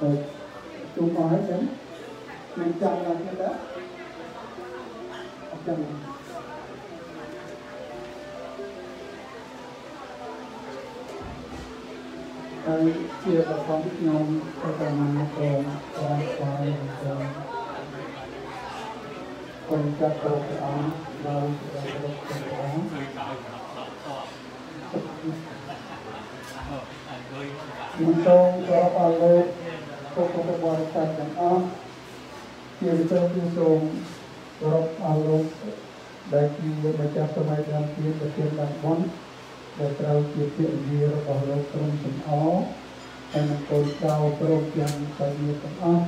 ហើយជួបអស់ហើយចឹងមិនចាំឡើងទៀតដែរអត់ចាំហើយជាប្រព័ន្ធខ្ញុំទៅតាមមក ពុទ្ធបរិស័ទទាំងអស់ជាពិសេសគឺសូមគោរពអរលោកដែលជាម្ចាស់សម័យដើមទៀតប្រធានបានបនដែលត្រូវជាភារយារបស់លោកក្រុមសំអហើយនឹងកូនចៅព្រមទាំងសាច់ញាតិទាំងអស់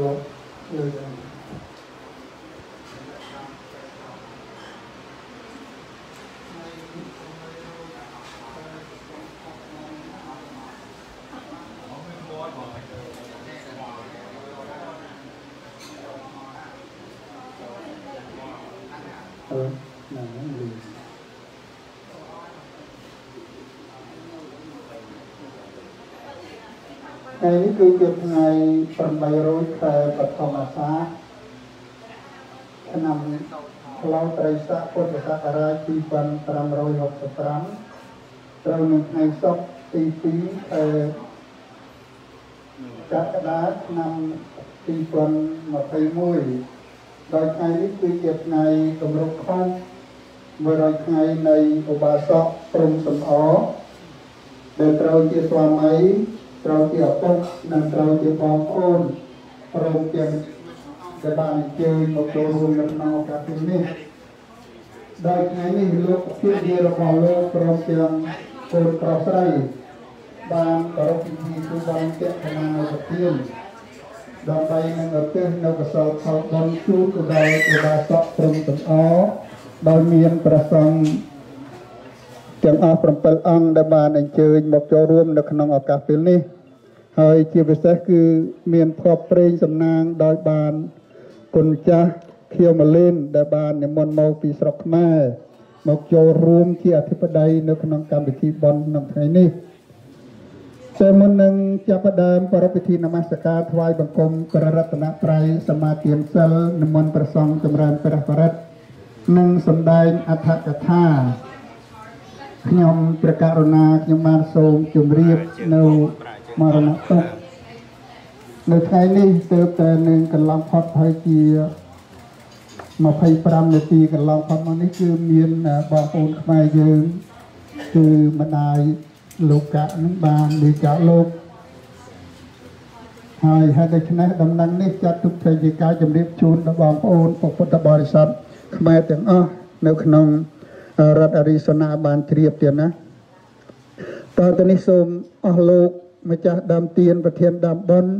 លោកលើកអឺណាស់លឺថ្ងៃនេះ គឺជាថ្ងៃ800ខែបឋមសាឆ្នាំឆ្លងត្រីស័កពុទ្ធសករាជ2565ត្រូវនឹងថ្ងៃសុក្រទី2ខែកក្កដាឆ្នាំ2021ដោយថ្ងៃនេះគឺជាថ្ងៃគម្រប់ខុស100ថ្ងៃនៃឧបាសកព្រំសំអដែលត្រូវជាស្វាមី ត្រូវជាឪពុកនិងត្រូវជាបងប្អូនព្រមទាំងដែលបានអញ្ជើញមកចូលរួមនៅក្នុងឱកាសនេះដោយថ្ងៃនេះលោកជាជារបស់លោកព្រមទាំងកូនប្រុសស្រីបានប្រពៃពិធីទូបានតេកណានៅប្រទានដើម្បីនឹងឧទ្ទិសនៅកសលផលបុណ្យជូនទៅដល់ឧបាសកព្រំទាំងអដោយមានព្រះសង្ឃ ទាំងអស់7អង្គដែលបានអញ្ជើញមកចូលរួមនៅក្នុងឱកាសពេលនេះហើយជាពិសេសគឺមានភ័ព្វព្រេងសំណាងដោយបានគុណចាស់ខៀវម៉ាលីនដែលបាននិមន្តមកពីស្រុកខ្មែរមកចូលរួមជាអធិបតីនៅក្នុងកម្មវិធីបុណ្យក្នុងថ្ងៃនេះតែមុននឹងចាប់ផ្ដើមប្រពៃពិធីនមស្ការថ្វាយបង្គំព្រះរតនត្រ័យសមាទានសិលនិមន្តព្រះសង្ឃចម្រើនព្រះបរិត្តនិងសម្ដែងអត្ថកថា ខ្ញុំព្រះករុណាខ្ញុំបានសូមជម្រាបនៅមរណទុក្ខនៅថ្ងៃនេះទើបតែនឹងកន្លងផុតហើយជា25នាទីកន្លងផុតមកនេះគឺមានបងប្អូនខ្មែរយើងគឺម្ដាយលោកកៈនឹងបាននិកាលោកហើយហេតុដូច្នេះដំណឹងនេះចាត់ទុកថាជាការជម្រាបជូនដល់បងប្អូនពុទ្ធបរិស័ទខ្មែរទាំងអស់នៅក្នុង រដ្ឋអរិសនាបានជ្រាបទៀតណាតើទៅនេះសូមអស់លោកម្ចាស់ដើមទៀនប្រធានដើមបុណ្យ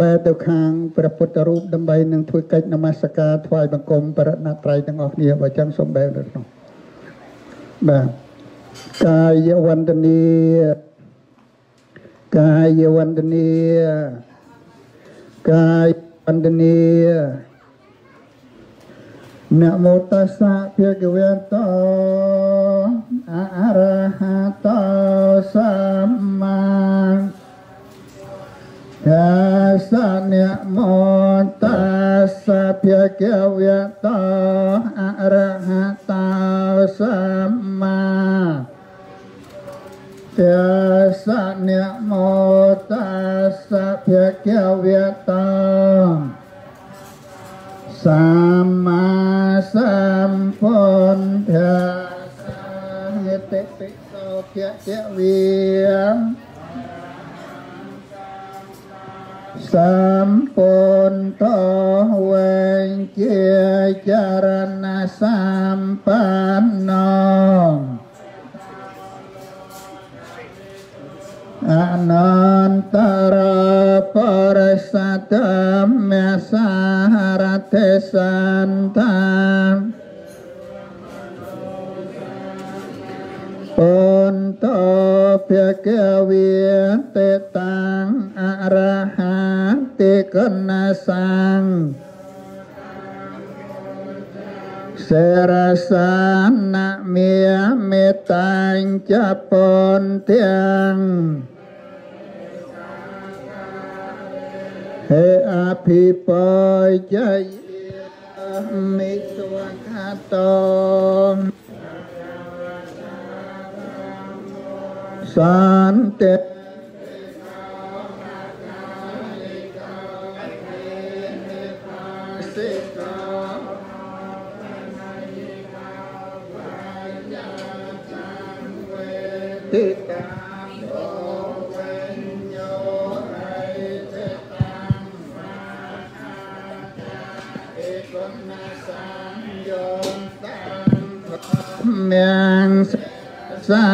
បែរទៅខាងព្រះពុទ្ធរូបដើម្បីនឹងធ្វើកិច្ចនមស្ការថ្វាយបង្គំបរណត្រ័យទាំងអស់គ្នាបើចឹងសូមបែរនៅក្នុងបាទកាយវន្តនីកាយវន្តនីកាយវន្តនី នមោតស្សៈភគវតោអរហតោសម្មាយាសនមោតស្សៈភគវតោអរហតោសម្មាយាសនមោតស្សៈភគវតោសម្មាសម្ពុទ្ធហេតិពិសោភៈជវិមសម្ពុទ្ធវេងជាចរណសម្បណ្ណអនន្តរប sama sampun dasa tetek kok wiam sampun to wengke jaran sampanong anantara parasadam yasarate santam Punta bhagavir tetang arahan tikunasang Serasana miya mitang japon tiang សានមេមេតាញ់ចពនទាំងហេអ สั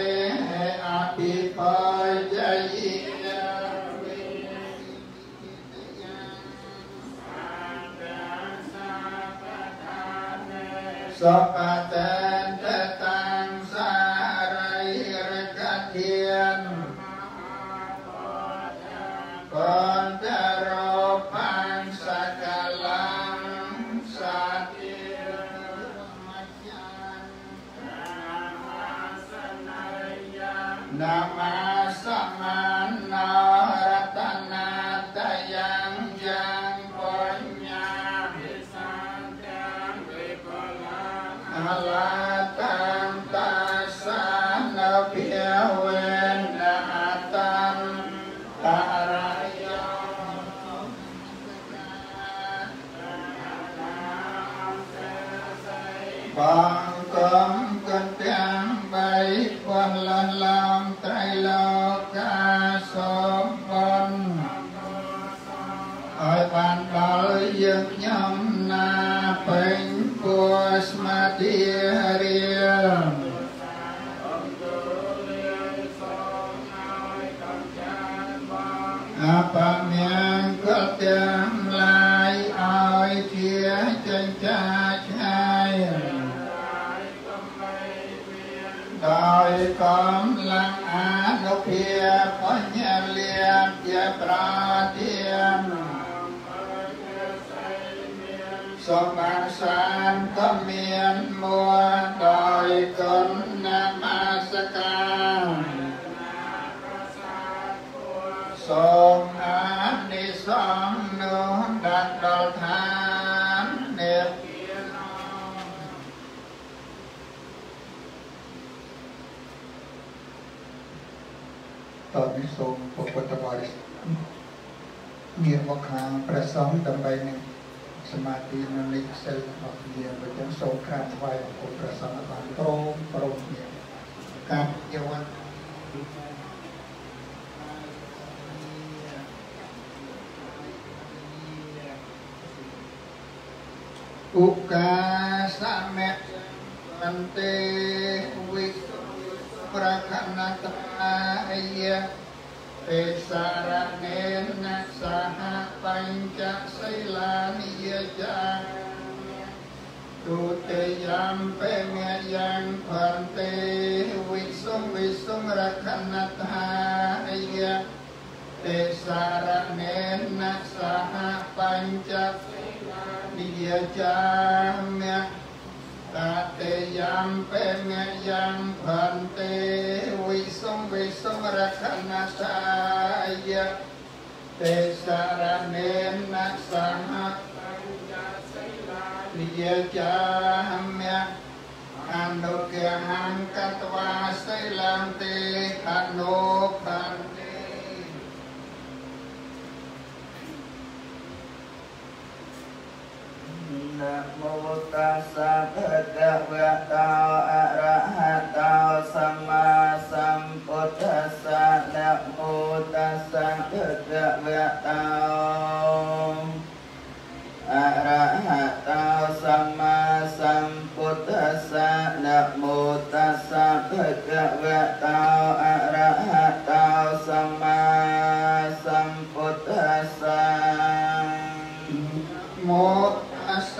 ส ងត្រៃលោកកាសូមបុណ្យឲ្យបានដល់យើង ភាពបញ្ញាលៀបជាប្រទានសូមបានសានក៏មានមួដោយគុណនមស្ការសូមអានិសង្ឃនោះដាក់ដល់ឋាននិព្វាន តើនេះសូមពុទ្ធបរិស័ទងារមកខាងព្រះសង្ឃដើម្បីនឹងសមាធិនៅនៃសិលរបស់គ្នាបើចឹងសូមក្រាបថ្វាយបង្គំព្រះសង្ឃបានព្រមព្រមគ្នាការយកវត្តឧកាសមេន្តិ ប្រខណតាយៈទេសារណេនសហបញ្ចសិលានិយចាទុតិយំពេមយ៉ាងផន្តេវិសុងវិសុងរខណតាយៈទេសារណេនសហបញ្ចសិលានិយចាមៈ Tate yam peme yam bante visum visum rakhanasaya te saranena sama niyajamya anukyahan katva silante kanopante นะโ นะโมตัสสะภะคะวะโตอะระหะโตสัมมาสัมพุทธัสสะนะโมตัสสะภะคะวะโตอะระหะโตสัมมาสัมพุทธัสสะนะโมตัสสะภะคะวะโตอะระหะโตสัมมาสัมพุทธัสสะโม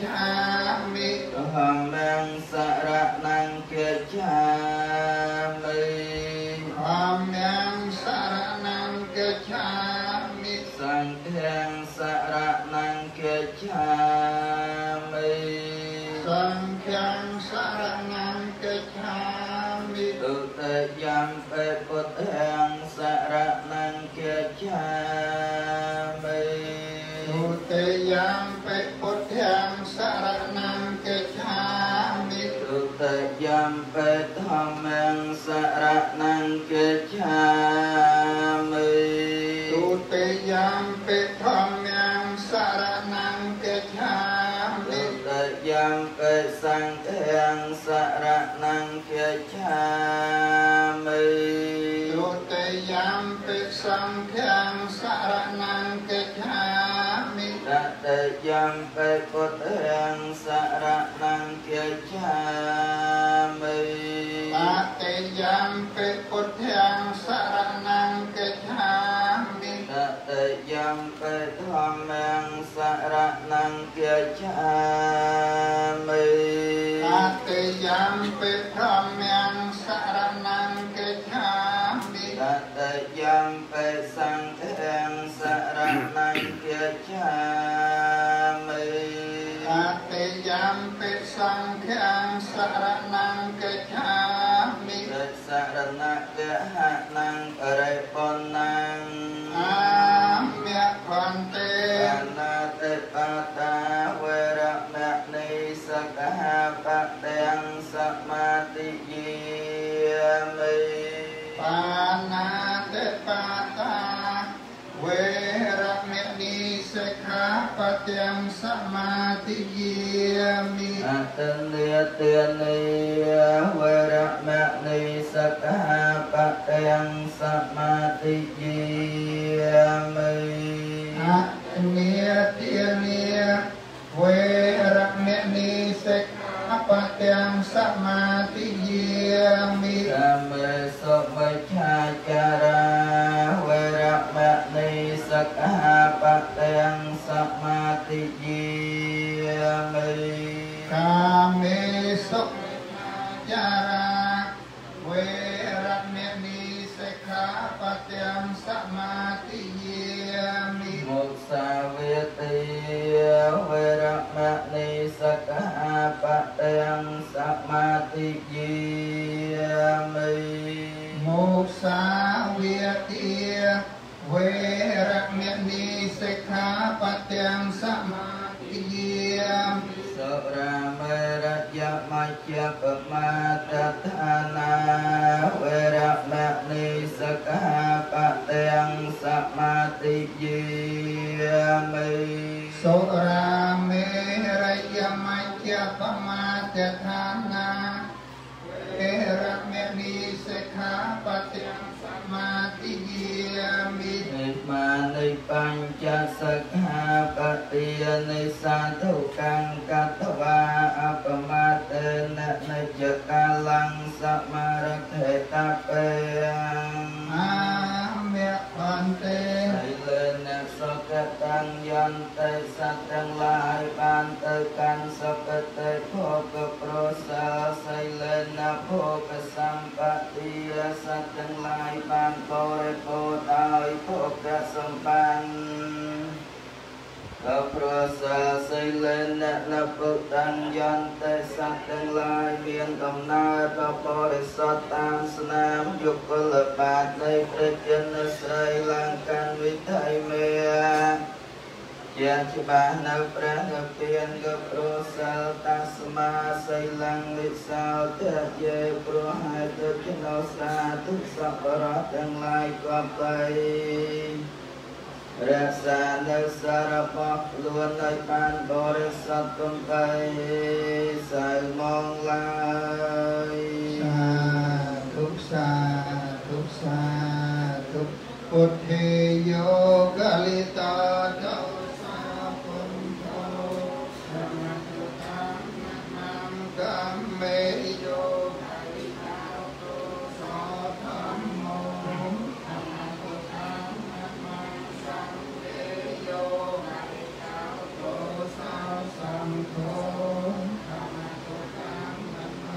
ច្ឆាមិធម្មំសរណង្គាចាមិ ណង្គាចាមិទុតិយំពេធម្មំសរណង្កិច្ឆាមិទុតិយំពេសង្ឃាំសរណង្គាចាមិទុតិយំពេសង្ឃាំសរណង្កិច្ឆាមិតតិយំពេពុទ្ធាំសរណង្គាចាមិ បតិយំពេពុទ្ធាំសរណង្កិច្ឆាមិតតិយំពេធម្មំសរណង្គាចាមិបតិយំពេធម្មំសរណង្កិច្ឆាមិតតិយំពេសង្ឃាំសរណង្គាចាមិបតិយំពេសង្ឃាំសរណង្កិច្ឆាមិរិស រណកហណងបរិបុណង អាមៈភន្ទេ អនាតិបតាវរមនីសកហបទាំងសមាទិយាមិ បាណាតិបាតាវេរមណី សិក្ខាបទាំងសមាទិយាមិអតនេទានីវរមនីសកហបទាំងសមាទិយាមិអនិទានិវេរមណីសិក្ខាបទាំងសមាទិយាមិធម្មសុមិច្ឆាចារាវរម នីសកហបទាំងសមាទិយាមិកាមេសុចារាវេ មាទដ្ឋា បរិសុទ្ធតាមស្នាមយុគលបាតនៃព្រះជន្មស្រីលង្កានវិថីមេជាច្បាស់នៅព្រះនិព្វានក៏ប្រសិលតាស្មាសីលੰវិសោទយេព្រោះហេតុចំណោសាទុសពរៈទាំងឡាយក៏បី រក្សានៅសាររបស់ខ្លួនឲ្យបានបរិសុទ្ធទំបីសៅមងឡើយសាធុសាធុសាធុពុទ្ធេយោកលិតោចោសាពុទ្ធោសមទុតានាមកំមេយោកលិតោសោធម្មោធម្មទុតានាមកំមេយោកលិតោសោសំធោធម្មទុតានាម អ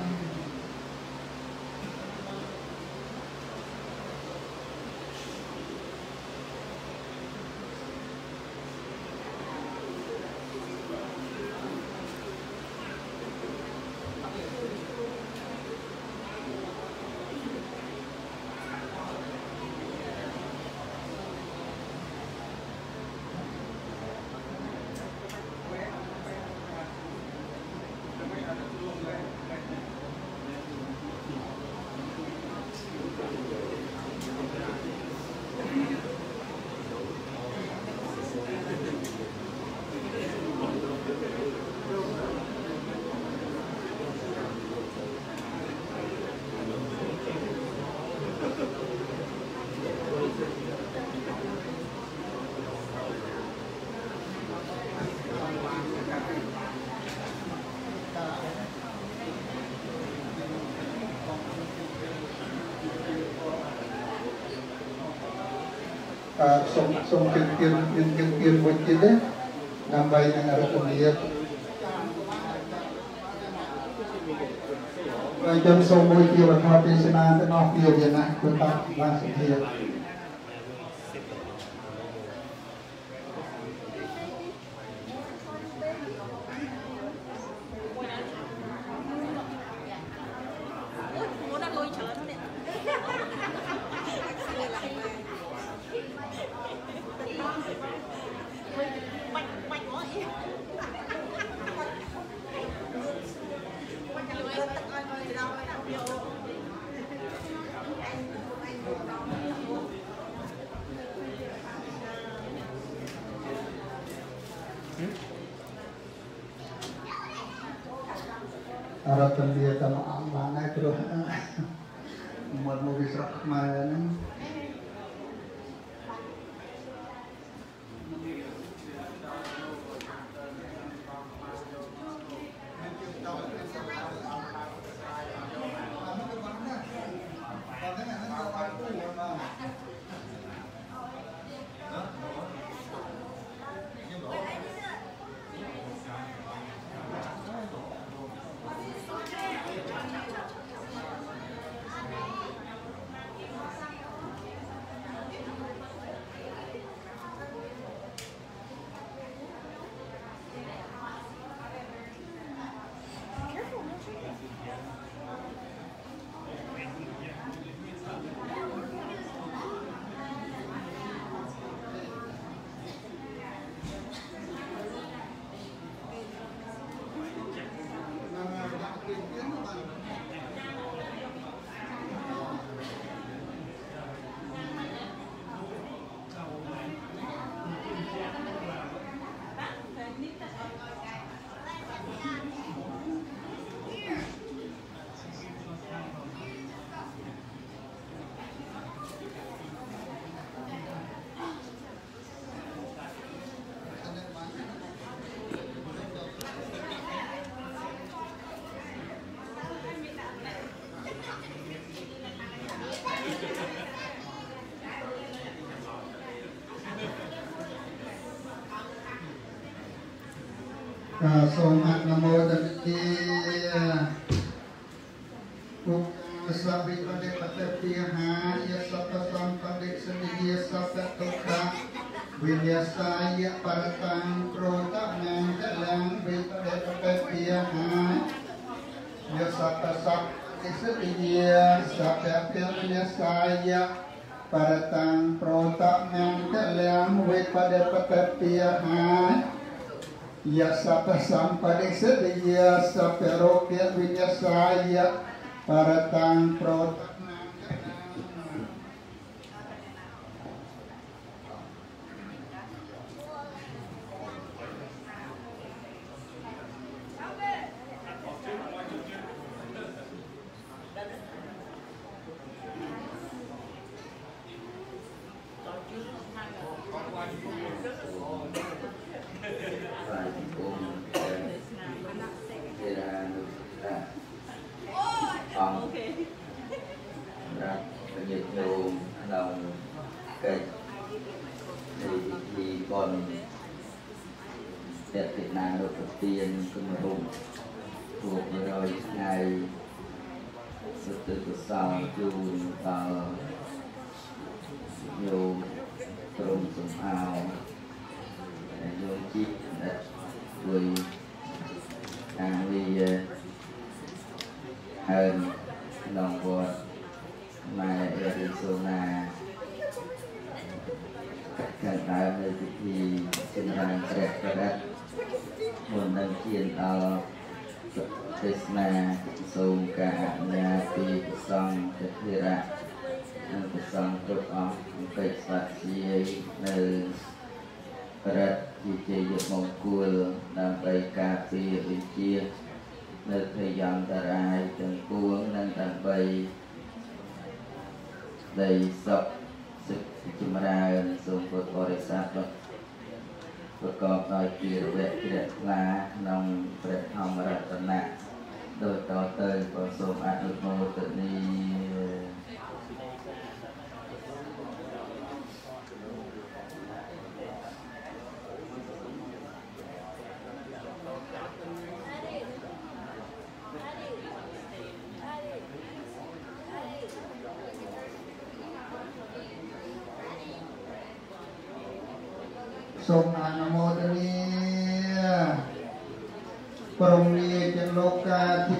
ឺ សូមសូមជឿជឿជឿជឿជឿមួយទៀតទេដើម្បីនឹងរតនីហើយយើងសូមមួយជាវត្ថុទេសនាទៅដល់គ្នាទៀតណាគឺតាមបានសិទ្ធិ សូមអនុមោទនាពុទ្ធសវិបដិបតិទាហាយសពសំបដិសនិយាសពតុក្ខវិញ្ញាសាយបរតាំប្រតនាងកលាំងវិបដិបតិទាហាយសពសំបដិសនិយាសពតុវិញ្ញាសាយបរតាំប្រតនាងកលាំងវិបដិបតិទាហា Ya sabar sampai yasa pasampade sediya sapero kya vinyasaya paratang protang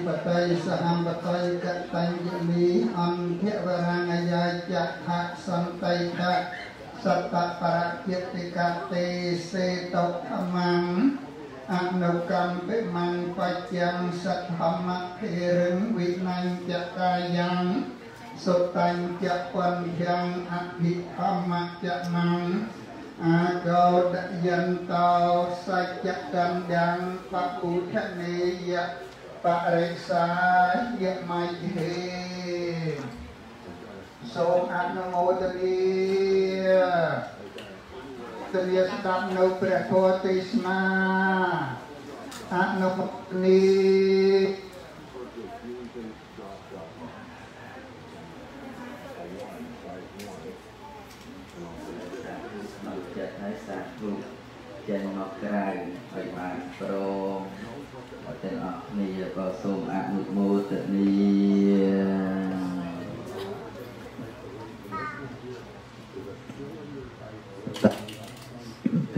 បតីសហមបតីកតញ្ញលីអន្តវរងយាចខសន្តៃកសតបរកិតិកតេសេតុធម្មងអនុកម្មពិមੰបច្ចាំសទ្ធធម្មភេរឹងវិណញ្ចកាយ៉ាងសុតញ្ចពន្ទាំងអភិធម្មចមੰអាកោតយន្តោសច្ចកម្មយ៉ាងបពុទ្ធនេយ បរិសាយមៃហេសូមអនុមោទនីទនីស្ដាប់នៅព្រះធម៌ទេសនាអនុមោទនីមកចិត្តឲ្យសាធុចេញមកក្រៅឲ្យបានព្រមអរ ទាំងអស់គ្នាក៏សូមអនុមោទនី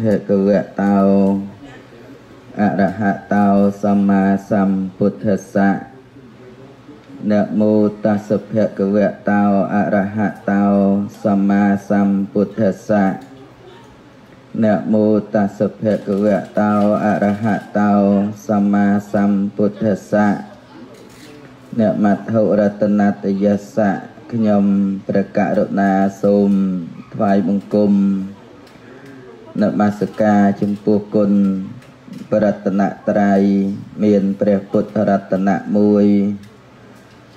ហេកវៈតោអរហតោសម្មាសម្ពុទ្ធស្សៈនមោតស្សភគវៈតោអរហតោសម្មាសម្ពុទ្ធស្សៈ នមោតស្សភគវៈតោអរហតោសម្មាសម្ពុទ្ធស្សៈនមត្ថុរតនតយស្សៈខ្ញុំព្រះករុណាសូមថ្វាយបង្គំនមស្ការចំពោះគុណប្ររតនត្រ័យមានព្រះពុទ្ធរតនៈមួយ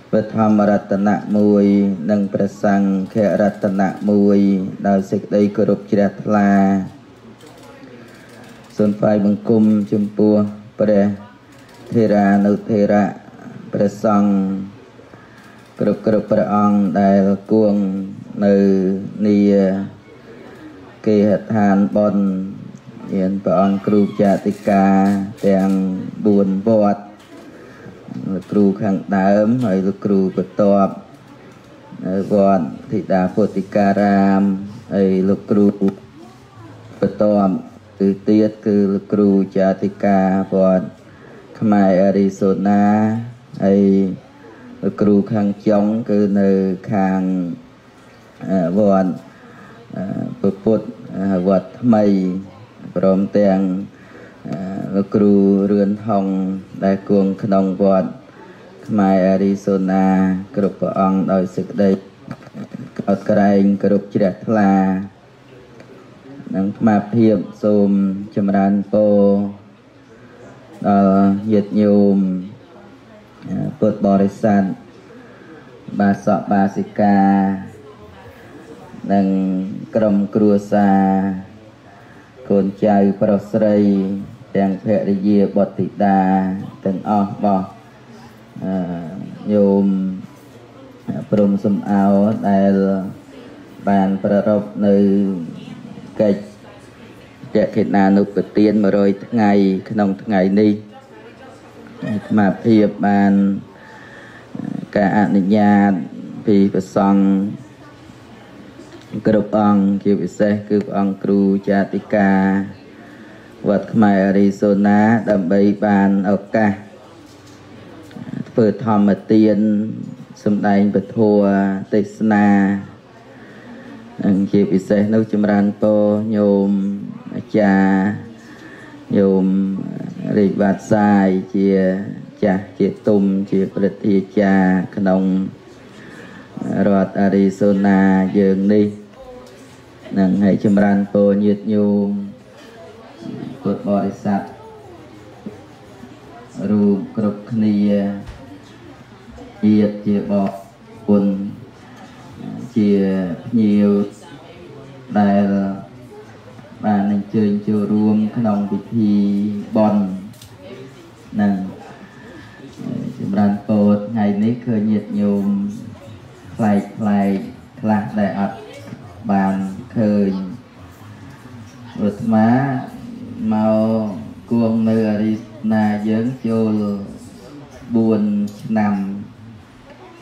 ព្រះធម្មរតនៈមួយនិងព្រះសង្ឃរតនៈមួយដោយសេចក្តីគោរពជ្រះថ្លា សូមថ្វាយបង្គំចំពោះព្រះធេរានុធេរៈព្រះសង្ឃគ្រប់គ្រប់ព្រះអង្គដែលគួងនៅនីគេហដ្ឋានបនមានព្រះអង្គគ្រូចាតិកាទាំង4វត្តលោកគ្រូខាងដើមហើយលោកគ្រូបន្ទាប់នៅវត្តធីតាពុទ្ធិការាមហើយលោកគ្រូបន្ទាប់ គឺទៀតគឺលោកគ្រូចាតិកាវត្តខ្មែរអរិសូណាហើយលោកគ្រូខាងចុងគឺនៅខាងវត្តពុទ្ធវត្តថ្មីព្រមទាំងលោកគ្រូរឿនហុងដែលគង់ក្នុងវត្តខ្មែរអារីសូណាគ្រប់ព្រះអង្គដោយសេចក្តីកោតក្រែងគ្រប់ជ្រះថ្លា និងអាត្មាភាពសូមចម្រើនពរដល់ញាតិញោមពុទ្ធបរិស័ទបាសកបាសិកានិងក្រុមគ្រួសារកូនចៅប្រុសស្រីទាំងភរិយាបុត្រធីតាទាំងអស់របស់ញោមព្រមសំអោដែលបានប្ររពនៅ កិច្ចតេខេណានុពទាន100ថ្ងៃក្នុងថ្ងៃនេះអាត្មាភាពបានការអនុញ្ញាតពីព្រះសង្ឃគ្រប់អង្គជាពិសេសគឺព្រះអង្គគ្រូចាតិកាវត្តខ្មែរអរិសូណាដើម្បីបានឱកាសធ្វើធម្មទានសម្ដែងពធទេសនា និងជាពិសេសនោះចម្រើនពរញោមអាចារ្យញោមរាជបាតសាយជាចាស់ជាទុំជាព្រឹទ្ធាចារ្យក្នុងរដ្ឋអារីសូណាយើងនេះនឹងឲ្យចម្រើនពរញាតញោមពុទ្ធបរិស័ទរូបគ្រប់គ្នាជាតិជាបបពុន ជាភ្ញៀវដែលបានអញ្ជើញចូលរួមក្នុងពិធីបន់នឹងចម្រើនពោតថ្ងៃនេះឃើញញាតិញោមផ្លែកផ្លែកខ្លះដែលអត់បានឃើញអាត្មាមកគួងនៅអរិណាយើងចូល4ឆ្នាំ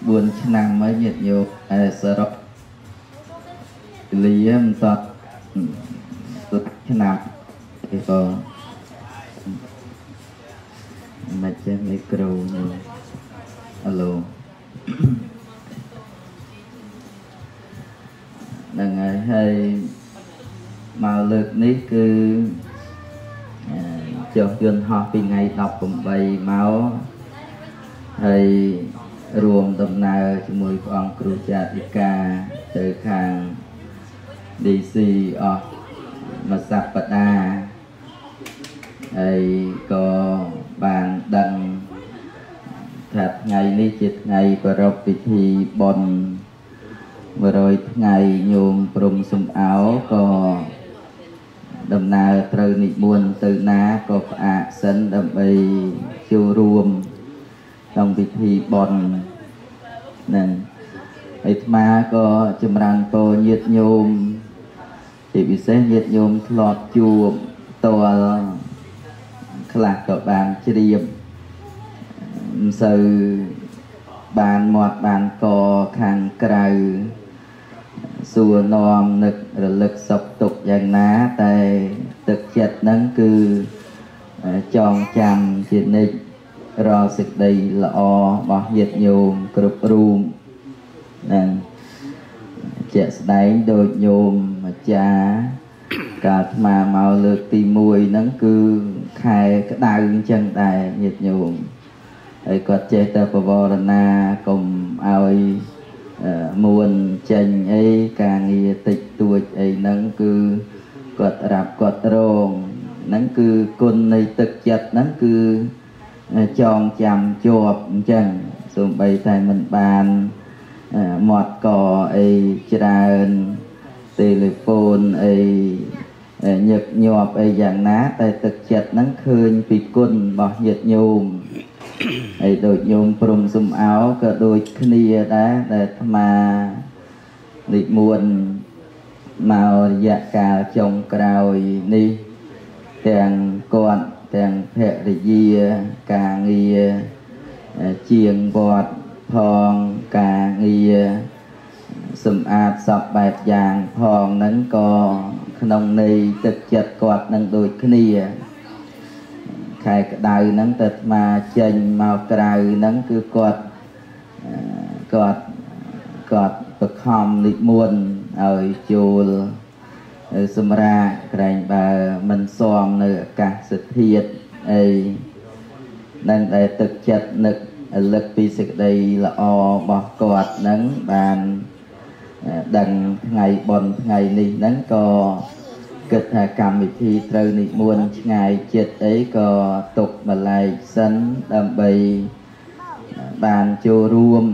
4ឆ្នាំហើយញាតិញោមតែសរុបលាមិនតត់ទុកឆ្នាំគេក៏មិនចេះមីក្រូនេះហៅឡូហ្នឹងហើយហើយមកលើកនេះគឺចុះយន្តហោះពីថ្ងៃ18មកហើយ រួមដំណើរជាមួយព្រះអង្គគ្រូចាតិកាទៅខាង DC អស់មួយសប្តាហ៍ហើយក៏បានដឹងថាថ្ងៃនេះជាថ្ងៃប្រពៃពិធីបុណ្យ100ថ្ងៃញោមព្រំសំអោក៏ដំណើរត្រូវនិមន្តទៅណាក៏ផ្អាកសិនដើម្បីចូលរួម ក្នុងពិធីបុណ្យនឹងអាត្មាក៏ចម្រើនពរញាតិញោមជាពិសេសញាតិញោមធ្លាប់ជួបតលខ្លះក៏បានជ្រាបមិនសូវបានមាត់បានកខាងក្រៅសួរនាំនឹករលឹកសុខទុក្ខយ៉ាងណាតែទឹកចិត្តហ្នឹងគឺចងចាំជានិច្ច រាល់សេចក្តីល្អរបស់ញាតិញោមគ្រប់រូបហ្នឹងជាក់ស្ដែងដូចញោមអាចារ្យកាលអាត្មាមកលើកទី1ហ្នឹងគឺខែក្តៅអញ្ចឹងដែរញាតិញោមហើយគាត់ចេះតែបវរណាកុំឲ្យមួនចេញអីការងារតិចតួចអីហ្នឹងគឺគាត់រាប់គាត់រងហ្នឹងគឺគុណនៃទឹកចិត្តហ្នឹងគឺ ចងចាំជាប់អញ្ចឹងសូម្បីតែមិនបានមាត់កអីច្រើនទូរស័ព្ទអីញឹកញាប់អីយ៉ាងណា តែទឹកចិត្តហ្នឹងឃើញពីគុណរបស់ញាតិញោមហើយដូចញោមព្រំសំអោក៏ដូចគ្នាដែរដែលអាត្មានិមន្តមករយៈកាលចុងក្រោយនេះទាំងគាត់ ទាំងភរិយាការងារជាងវត្តផងការងារសម្អាតសពបែបយ៉ាងផងហ្នឹងក៏ក្នុងន័យទឹកចិត្តគាត់នឹងដូចគ្នាខែក្តៅហ្នឹងទៅស្មាចេញមកក្រៅហ្នឹងគឺគាត់គាត់គាត់បខំនិមន្តឲ្យចូល សម្រាប់ក្រែងបើមិនស៊ាំនៅអាកាសធាតុអីនឹងដែលទឹកចិត្តនឹករលឹកពីសេចក្តីល្អរបស់គាត់នឹងបានដឹងថ្ងៃបុណ្យថ្ងៃនេះហ្នឹងក៏គិតថាកម្មវិធីត្រូវនិមន្តឆ្ងាយចិត្តអីក៏ទុកម្លែកសិនដើម្បីបានចូលរួម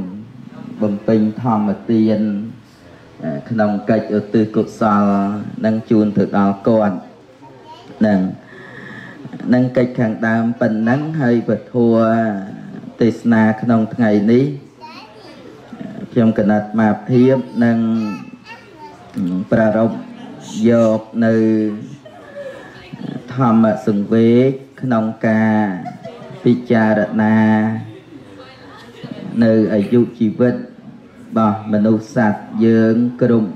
បំពេញធម្មទាន ក្នុងកិច្ចឧទ្ទិសកុសលនឹងជូនទៅដល់គាត់នឹងនឹងកិច្ចខាងដើមប៉ុណ្ណឹងហើយពធัวទេសនាក្នុងថ្ងៃនេះខ្ញុំកណាត់មកភាពនឹងប្រារព្ធយកនៅធម្មសង្វេគក្នុងការពិចារណានៅអាយុជីវិត របស់មនុស្សសត្វយើងគ្រប់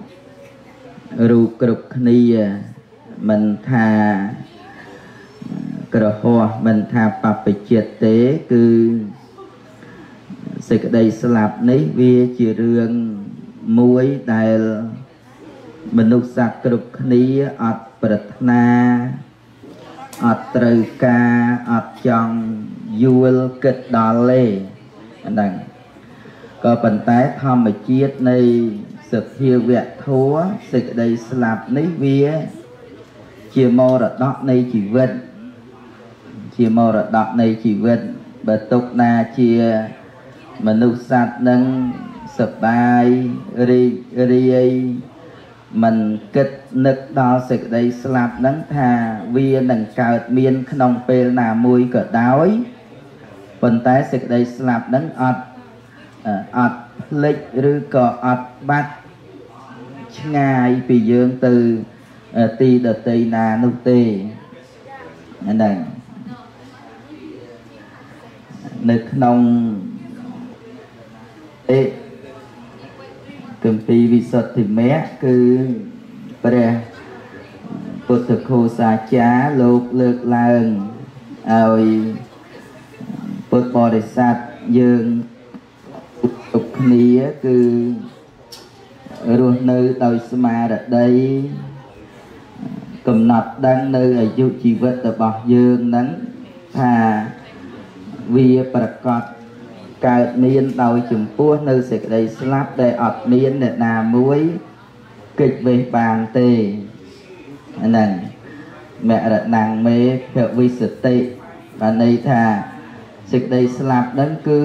រូបគ្រប់គ្នាមិនថាក្រហោះមិនថាបព្វជិតទេ គឺសេចក្តីស្លាប់នេះវាជារឿងមួយដែលមនុស្សសត្វគ្រប់គ្នាអត់ប្រាថ្នាអត់ត្រូវការអត់ចង់យល់គិតដល់ទេហ្នឹង ក៏ប៉ុន្តែធម្មជាតិនៃសភាវៈធัวសេចក្តីស្លាប់នេះវាជាមរតកនៃជីវិត ជាមរតកនៃជីវិតបើទុកណាជាមនុស្សសត្វនឹងសបាយរីករាយមិនគិតនឹកដល់សេចក្តីស្លាប់នឹងថាវានឹងកើតមានក្នុងពេលណាមួយក៏ដោយប៉ុន្តែសេចក្តីស្លាប់នឹងអត់ អត់ភ្លេចឬក៏អត់បាត់ឆ្ងាយពីយើងទៅទីដតីណានោះទេហ្នឹងនៅក្នុងអេគម្ពីរវិសុទ្ធិមគ្គគឺព្រះពុទ្ធគោសាចារ្យលោកលើកឡើងឲ្យពុទ្ធបរិស័ទយើង ទុកគ្នាគឺរស់នៅដោយស្មារតីកំណត់ដឹងនៅអាយុជីវិតរបស់យើងហ្នឹងថាវាប្រកបកើតមានដោយចំពោះនៅសេចក្តីស្លាប់ដែលអត់មានអ្នកណាមួយកិច្ចវេះបានទេហ្នឹងមរណងមេភវិសតិបានន័យថាសេចក្តីស្លាប់ហ្នឹងគឺ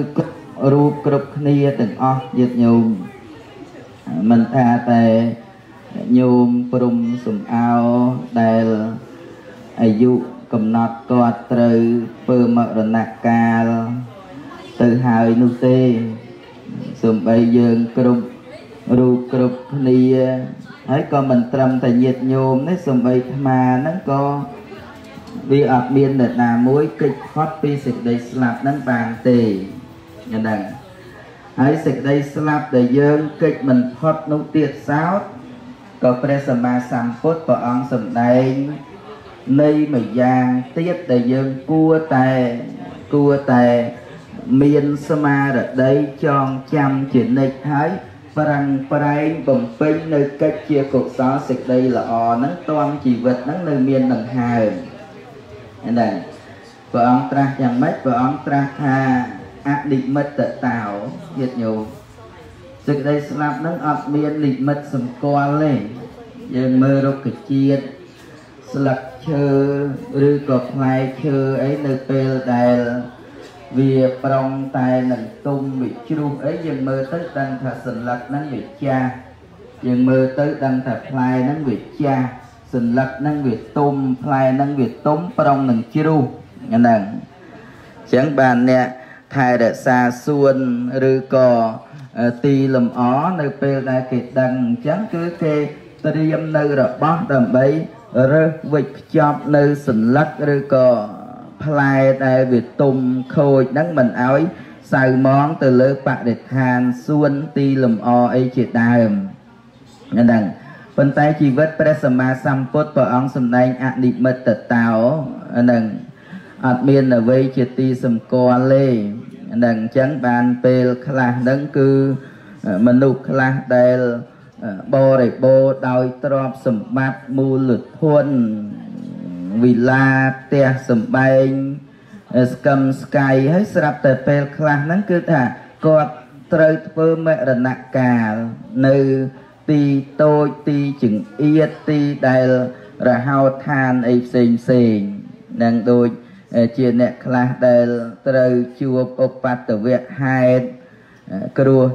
រូបគ្រប់គ្នាទាំងអស់ញាតិញោមមិនថាតែញោមព្រំសំអោដែលអាយុកំណត់គាត់ត្រូវធ្វើមរណកាលទៅហើយនោះទេសំបីយើងគ្រប់រូបគ្រប់គ្នាហើយក៏មិនត្រឹមតែញាតញោមទេសំបីអាត្មាហ្នឹងក៏វាអត់មានអ្នកណាមួយគេចផុតពីសេចក្តីស្លាប់ហ្នឹងបានទេ ហ្នឹងហើយសេចក្តីស្លាប់ដែលយើងគេចមិនផុតនោះទៀតសោតក៏ព្រះសម្មាសម្ពុទ្ធព្រះអង្គសម្ដែងនៃមួយយ៉ាងទៀតដែលយើងគួរតែគួរតែមានស្មារតីចងចាំជានិច្ចហើយប្រាំងប្រែងបំពេញនៅកិច្ចជាកុសលសេចក្តីល្អហ្នឹងតមជីវិតហ្នឹងនៅមានដង្ហើមហ្នឹងព្រះអង្គត្រាស់យ៉ាងម៉េចព្រះអង្គត្រាស់ថា អនិមិត្តតោញាតិញោមសេចក្តីស្លាប់ហ្នឹងអត់មាននិមិត្តសម្គាល់ទេយើងមើលរុក្ខជាតិស្លឹកឈើឬក៏ផ្លែឈើអីនៅពេលដែលវាប្រុងតែនឹងទុំវាជ្រុះអីយើងមើលទៅដឹងថាសន្លឹកហ្នឹងវាចាស់យើងមើលទៅដឹងថាផ្លែហ្នឹងវាចាស់សន្លឹកហ្នឹងវាទុំផ្លែហ្នឹងវាទុំប្រុងនឹងជ្រុះហ្នឹងអញ្ចឹងបានអ្នក ថែរក្សាសួនឬក៏ទីលំអនៅពេលដែលគេដឹងអញ្ចឹងគឺគេត្រៀមនៅរបស់ដើម្បី រើសវិចខ្ចប់នៅសន្លឹកឬក៏ផ្លែដែលវាទុំខូចហ្នឹងមិនឲ្យសៅมองទៅលើបរិស្ថានសួនទីលំអអីជាដើមហ្នឹងប៉ុន្តែជីវិតព្រះសម្មាសម្ពុទ្ធព្រះអង្គសម្ដែងអនិមិត្តតោហ្នឹងអត់មានអ្វីជាទីសម្គាល់ទេ ហ្នឹងអញ្ចឹងបានពេលខ្លះហ្នឹងគឺមនុស្សខ្លះដែលបរិបូរដោយទ្រព្យសម្បត្តិមូលធនវិឡាផ្ទះសម្បែងស្កឹមស្កៃហើយស្រាប់តែពេលខ្លះហ្នឹងគឺថាគាត់ត្រូវធ្វើមរណកាលនៅទីតូចទីចង្អៀតទីដែលរហោឋានអីផ្សេងផ្សេងនឹងដូច ជាអ្នកខ្លះដែលត្រូវជួបឧបតវៈហេតុគ្រោះ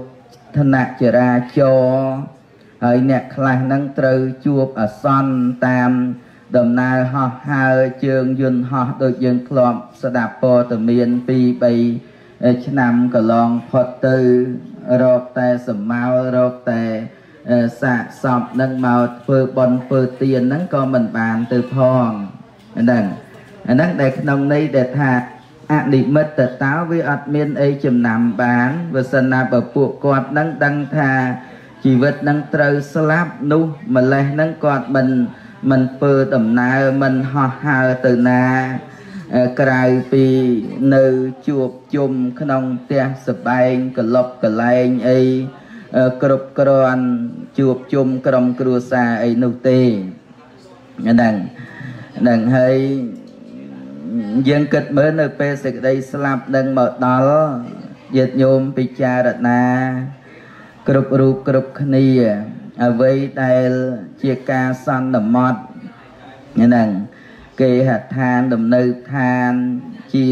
ថ្នាក់ចរាចរណ៍ហើយអ្នកខ្លះហ្នឹងត្រូវជួបអសន្នតាមដំណើរហោះហើរជើងយន្តហោះដូចយើងធ្លាប់ស្ដាប់ព័ត៌មាន2 3ឆ្នាំកន្លងផុតទៅរកតែសម្មាលរកតែសាកសពនឹងមកធ្វើបន់ធ្វើទានហ្នឹងក៏មិនបានទៅផងហ្នឹង អាហ្នឹងដែលក្នុងន័យដែលថាអនិមិត្តតោវាអត់មានអីចំណាំបានបើសិនណាបើពួកគាត់នឹងដឹងថាជីវិតនឹងត្រូវស្លាប់នោះម្លេះនឹងគាត់មិនមិនធ្វើដំណើរមិនហោះហើរទៅណាក្រៅពីនៅជួបជុំក្នុងផ្ទះសបែងកលប់កលែងអីគ្រប់គ្រាន់ជួបជុំក្រុមគ្រួសារអីនោះទេហ្នឹងហ្នឹងហើយ យើងគិតមើលនៅពេលសេចក្តីស្លាប់នឹងមកដល់ញាតិញោមពិចារណាគ្រប់រូបគ្រប់គ្នាអ្វីដែលជាការសន្មត់ហ្នឹងគេហដ្ឋានដំណើរឋានជា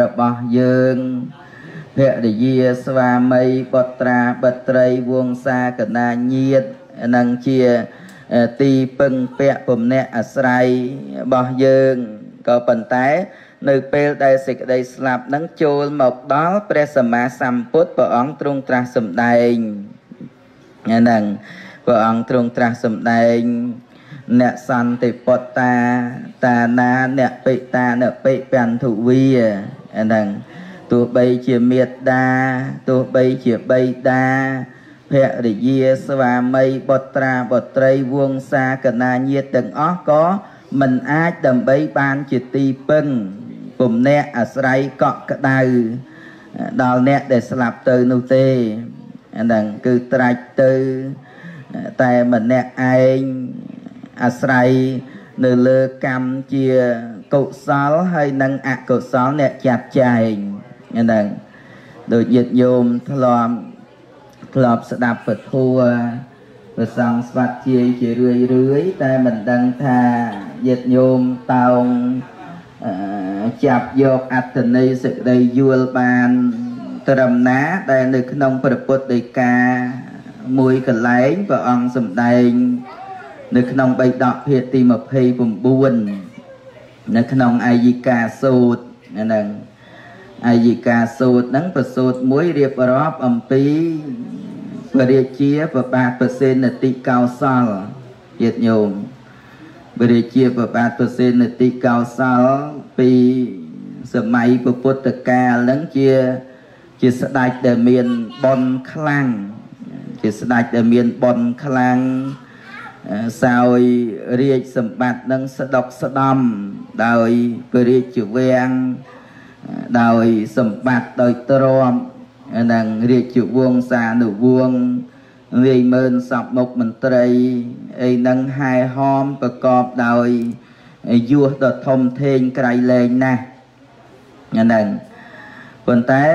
របស់យើងភរិយាស្វាមីបុត្រាបុត្រីវង្សាកណាញាតនឹងជាទីពឹងពាក់ពំនាក់អាស្រ័យរបស់យើង ក៏ប៉ុន្តែនៅពេលដែលសេចក្តីស្លាប់នឹងចូលមកដល់ព្រះសម្មាសម្ពុទ្ធព្រះអង្គទ្រង់ត្រាស់សម្ដែងហ្នឹងព្រះអង្គទ្រង់ត្រាស់សម្ដែងអ្នកសន្តិពុតតាតាណាអ្នកបិតាអ្នកបិពន្ធុវីហ្នឹងទោះបីជាមេត្តាទោះបីជាបៃតាភរិយាស្វាមីបុត្រាបុត្រីវង្សាកណាញាតទាំងអស់ក៏ មិនអាចដើម្បីបានជាទីពឹងពំនាក់អាស្រ័យកក់ក្ដៅដល់អ្នកដែលស្លាប់ទៅនោះទេអាហ្នឹងគឺត្រាច់ទៅតែម្នាក់ឯងអាស្រ័យនៅលើកម្មជាកុសលហើយនិងអកុសលអ្នកចាត់ចែងហ្នឹងដូចញាតិញោមធ្លាប់ធ្លាប់ស្ដាប់ពធัวព្រះសង្ឃស្វាត់ជាយជារឿយរឿយតែមិនដឹងថា ញាតិញោមតោងចាប់យកអត្តន័យសេចក្តីយល់បានត្រឹមណាដែលនៅក្នុងព្រះពុទ្ធដីកាមួយកន្លែងព្រះអង្គសម្ដែង នៅក្នុងបៃដកភាគទី29នៅក្នុងអាយិកាសូត្រហ្នឹងអាយិកាសូត្រហ្នឹងប្រសូត្រមួយរៀបរាប់អំពីពរាជាប្របាទប្រសេនតិកោសលញាតិញោម ពរាជាប្របាទប្រសេនតិកោសលពីសម័យពុទ្ធកាលហ្នឹងជាជាស្ដេចដែលមានបុណ្យខ្លាំងជាស្ដេចដែលមានបុណ្យខ្លាំងសោយរាជសម្បត្តិនឹងស្ដុកស្ដំដោយព្រះរាជវាំងដោយសម្បត្តិដោយទ្រព្យនឹងរាជវង្សានុវង្ស វាយមើលសពមុខមន្ត្រីអីនឹងហែហោមប្រកបដោយយោះដ៏ធំធេងក្រៃលែងណាស់ហ្នឹងប៉ុន្តែ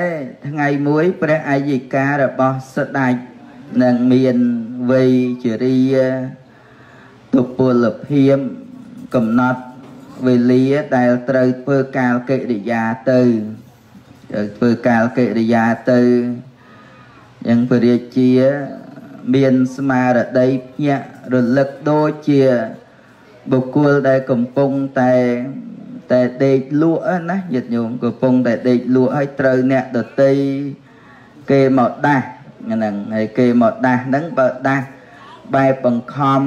ថ្ងៃមួយព្រះអាយិការបស់ស្ដេចនឹងមានវ័យជរាទុពលភាពកំណត់វេលាដែលត្រូវធ្វើកាលកិរិយាទៅត្រូវធ្វើកាលកិរិយាទៅយ៉ាងពរាជា មានស្មារតីភ្ញាក់រលឹកដូចជាបុគ្គលដែលកំពុងតែតែដេកលក់ណាញាតិញោមកំពុងតែដេកលក់ឲ្យត្រូវអ្នកដតីគេមកដាស់ហ្នឹងហើយគេមកដាស់ហ្នឹងបើដាស់បែបបង្ខំ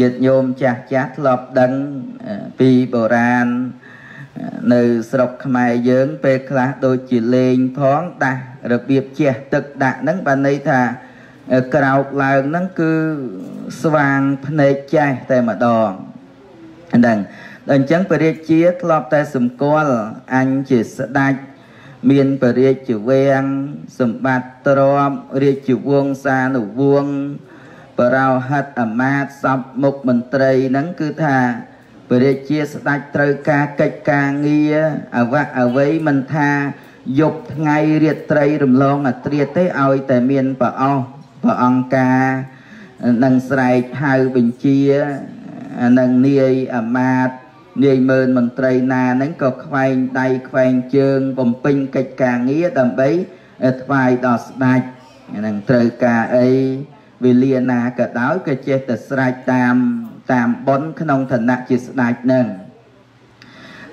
ញាតិញោមចាស់ចាស់ធ្លាប់ដឹងអឺពីបុរាណនៅស្រុកខ្មែរយើងពេលខ្លះដូចជាលេងផងដាស់របៀបជះទឹកដាក់ហ្នឹងបានន័យថា ក្រោកឡើងហ្នឹងគឺស្វាងភ្នែកចេះតែម្ដងហ្នឹងដល់អញ្ចឹងពរាជាធ្លាប់តែសម្គាល់អញជាស្ដេចមានពរាជវាំងសម្បត្តិទ្របរាជវង្សានុវង្សបរោហិតអាមាត្យសពមុខមន្ត្រីហ្នឹងគឺថាព្រះរាជាស្ដេចត្រូវការកិច្ចការងារអវៈអវ័យមិនថាយប់ថ្ងៃរាត្រីរំលងអាត្រាទេឲ្យតែមានប្រអស់ ព្រះអង្គការនឹងស្រែកហៅបញ្ជានឹងនាយអាមាត្យនាយមើលមន្ត្រីណាហ្នឹងក៏ខ្វែងដៃខ្វែងជើងបំពេញកិច្ចការងារដើម្បីថ្វាយដល់ស្ដេចហ្នឹងត្រូវការអីវេលាណាក៏ដោយក៏ចេះតែស្រេចតាមតាមប៉ុនក្នុងឋានៈជាស្ដេចនឹង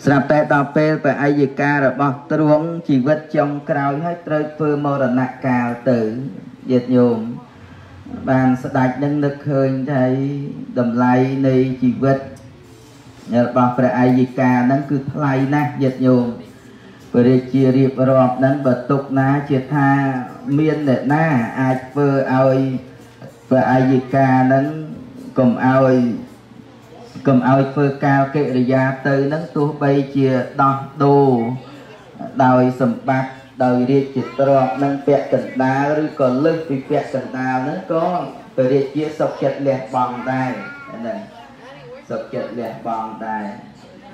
ស្រាប់តែដល់ពេលព្រះអាយិការបស់ទ្រង់ជីវិតចុងក្រោយហើយត្រូវធ្វើមរណកាលទៅញាតិញោមបានស្ដេចនឹងនឹកឃើញថាតម្លៃនៃជីវិតរបស់ព្រះអាយិកានឹងគឺថ្លៃណាស់ញាតិញោមព្រះរាជារៀបរាប់នឹងបើទុកណាជាថាមានអ្នកណាអាចធ្វើឲ្យព្រះអាយិកានឹងកុំឲ្យ កុំឲ្យធ្វើការកិរិយាទៅនឹងទោះបីជាដោះដូរដោយសម្បត្តិដោយរាជទ្រព្យនឹងពាក់កណ្ដាលឬក៏លើសពីពាក់កណ្ដាលហ្នឹងក៏ព្រះរាជាសុខចិត្តលះបង់ដែរហ្នឹងសុខចិត្តលះបង់ដែរ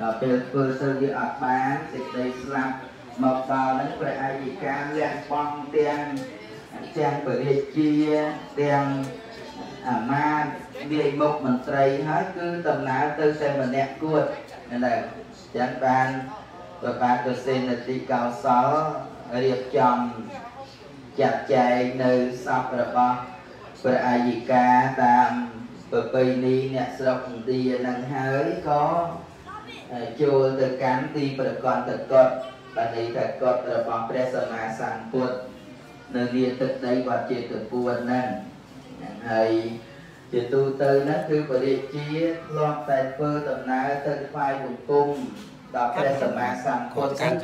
ដល់ពេលធ្វើទៅវាអត់បានសេចក្តីស្លាប់មកដល់ហ្នឹងព្រះអាយិកាលះបង់ទាំងទាំងព្រះរាជាទាំងអាមាត្យ នាយមុខមន្ត្រីហើយគឺដំណើរទៅតែម្នាក់គួតណាចឹងបានប្របាទកសេនតិកោសលរៀបចំចាត់ចែងនៅសពរបស់ព្រះអាយិកាតាមប្រពៃណីអ្នកស្រុកឥណ្ឌានឹងហើយក៏ចូលទៅកាន់ទីប្រកបតកត់បានន័យថាកត់របស់ព្រះសម្មាសម្ពុទ្ធនៅលាទឹកដីវត្តចេតពួនហ្នឹងហើយ ជាទូទៅហ្នឹងគឺបរិជាធ្លាប់តែធ្វើដំណើរទៅថ្វាយបង្គំដល់ព្រះសម្មាសម្ពុទ្ធហ្នឹង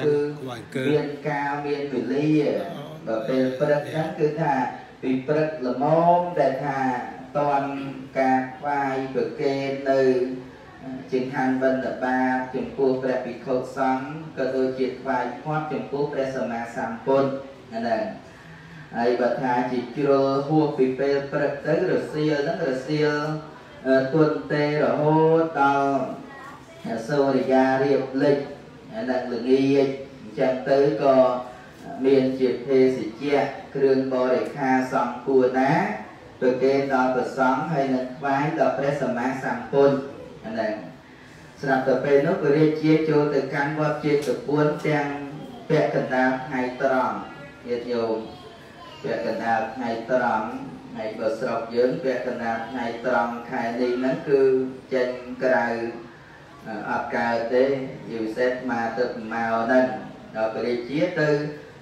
គឺមានការមានវេលាដល់ពេលព្រឹកហ្នឹងគឺថាពីព្រឹកល្មមតែថាតនការថ្វាយប្រគេននៅជាងខាងវណ្ណបាចំពោះព្រះភិក្ខុសង្ឃក៏ដូចជាថ្វាយផាត់ចំពោះព្រះសម្មាសម្ពុទ្ធហ្នឹង ហើយបើថាជាជ្រុលហួសពីពេលព្រឹកទៅរសៀលហ្នឹងរសៀលទុនទេរហូតដល់សូរិយារៀបលិចនិងល្ងាចអញ្ចឹងទៅក៏មានជាភេសជ្ជៈគ្រឿងបរិខាសង្ឃគួរណាប្រគេនដល់ព្រះសង្ឃហើយនឹងថ្វាយដល់ព្រះសម្មាសម្ពុទ្ធហ្នឹងស្រាប់តែពេលនោះព្រះរាជាចូលទៅកាន់វត្តជាកពួនទាំងពាក់កណ្ដាលថ្ងៃត្រង់ញាតិញោម ពាក់កណ្ដាលថ្ងៃត្រង់ហើយបើស្រុកយើងពាក់កណ្ដាលថ្ងៃត្រង់ខែនេះហ្នឹងគឺចេញក្រៅអត់កើតទេយូសេតមកទៅមកហ្នឹងដល់ព្រះរាជាទៅ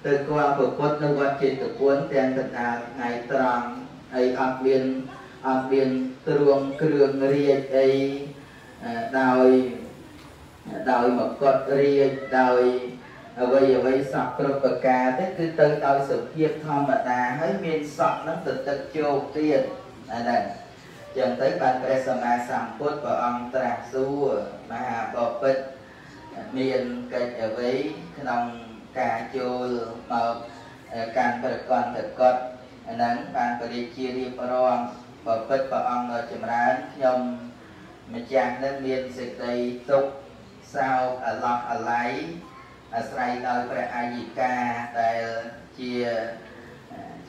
ទៅគាត់ប្រពុតនៅវត្តចេតពុនទាំងកណ្ដាលថ្ងៃត្រង់ហើយអត់មានអត់មានទ្រង់គ្រឿងរាជអីដោយដោយមកុដរាជដោយ អ្វីអ្វីសពគ្រប់ប្រការទេគឺទៅដោយសុភាពធម្មតាហើយមានសក់នឹងទៅទឹកជោគទៀតអាហ្នឹងចឹងទៅបានព្រះសម្មាសម្ពុទ្ធព្រះអង្គត្រាស់សួរមហាបពិតមានកិច្ចអ្វីក្នុងការចូលមកកាន់ប្រកបតកតអាហ្នឹងបានបរិជារៀបរាប់បពិតព្រះអង្គចម្រើនខ្ញុំម្ចាស់នឹងមានសេចក្តីទុកសោកអាឡោះអាល័យ អាស្រ័យដោយព្រះអាយិកាដែលជា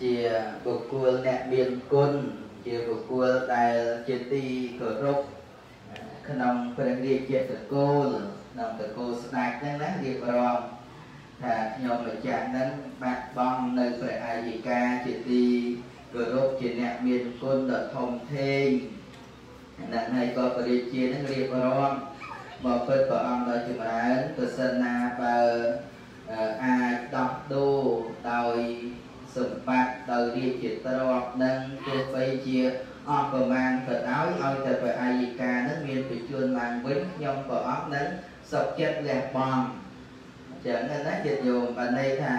ជាបុគ្គលអ្នកមានគុណជាបុគ្គលដែលជាទីគោរពក្នុងព្រះរាជាតកូលក្នុងតកូលស្ដេចហ្នឹងណារៀបរាប់ថាខ្ញុំម្ចាស់ហ្នឹងបាត់បង់នៅព្រះអាយិកាជាទីគោរពជាអ្នកមានគុណដ៏ធំធេងហ្នឹងហើយក៏ព្រះរាជាហ្នឹងរៀបរាប់ មកពិតព្រះអង្គដ៏ចម្រើនប្រសិនណាបើអាចដោះដូរដោយសម្បត្តិដោយរាជទ្រព្យនឹងទោះបីជាអស់ប្រមាណក៏ដោយឲ្យតែព្រះអាយិកានឹងមានបញ្ជូនឡើងវិញខ្ញុំព្រះអង្គនឹងសុខចិត្តលះបង់ចឹងណាញាតិញោមបានន័យថា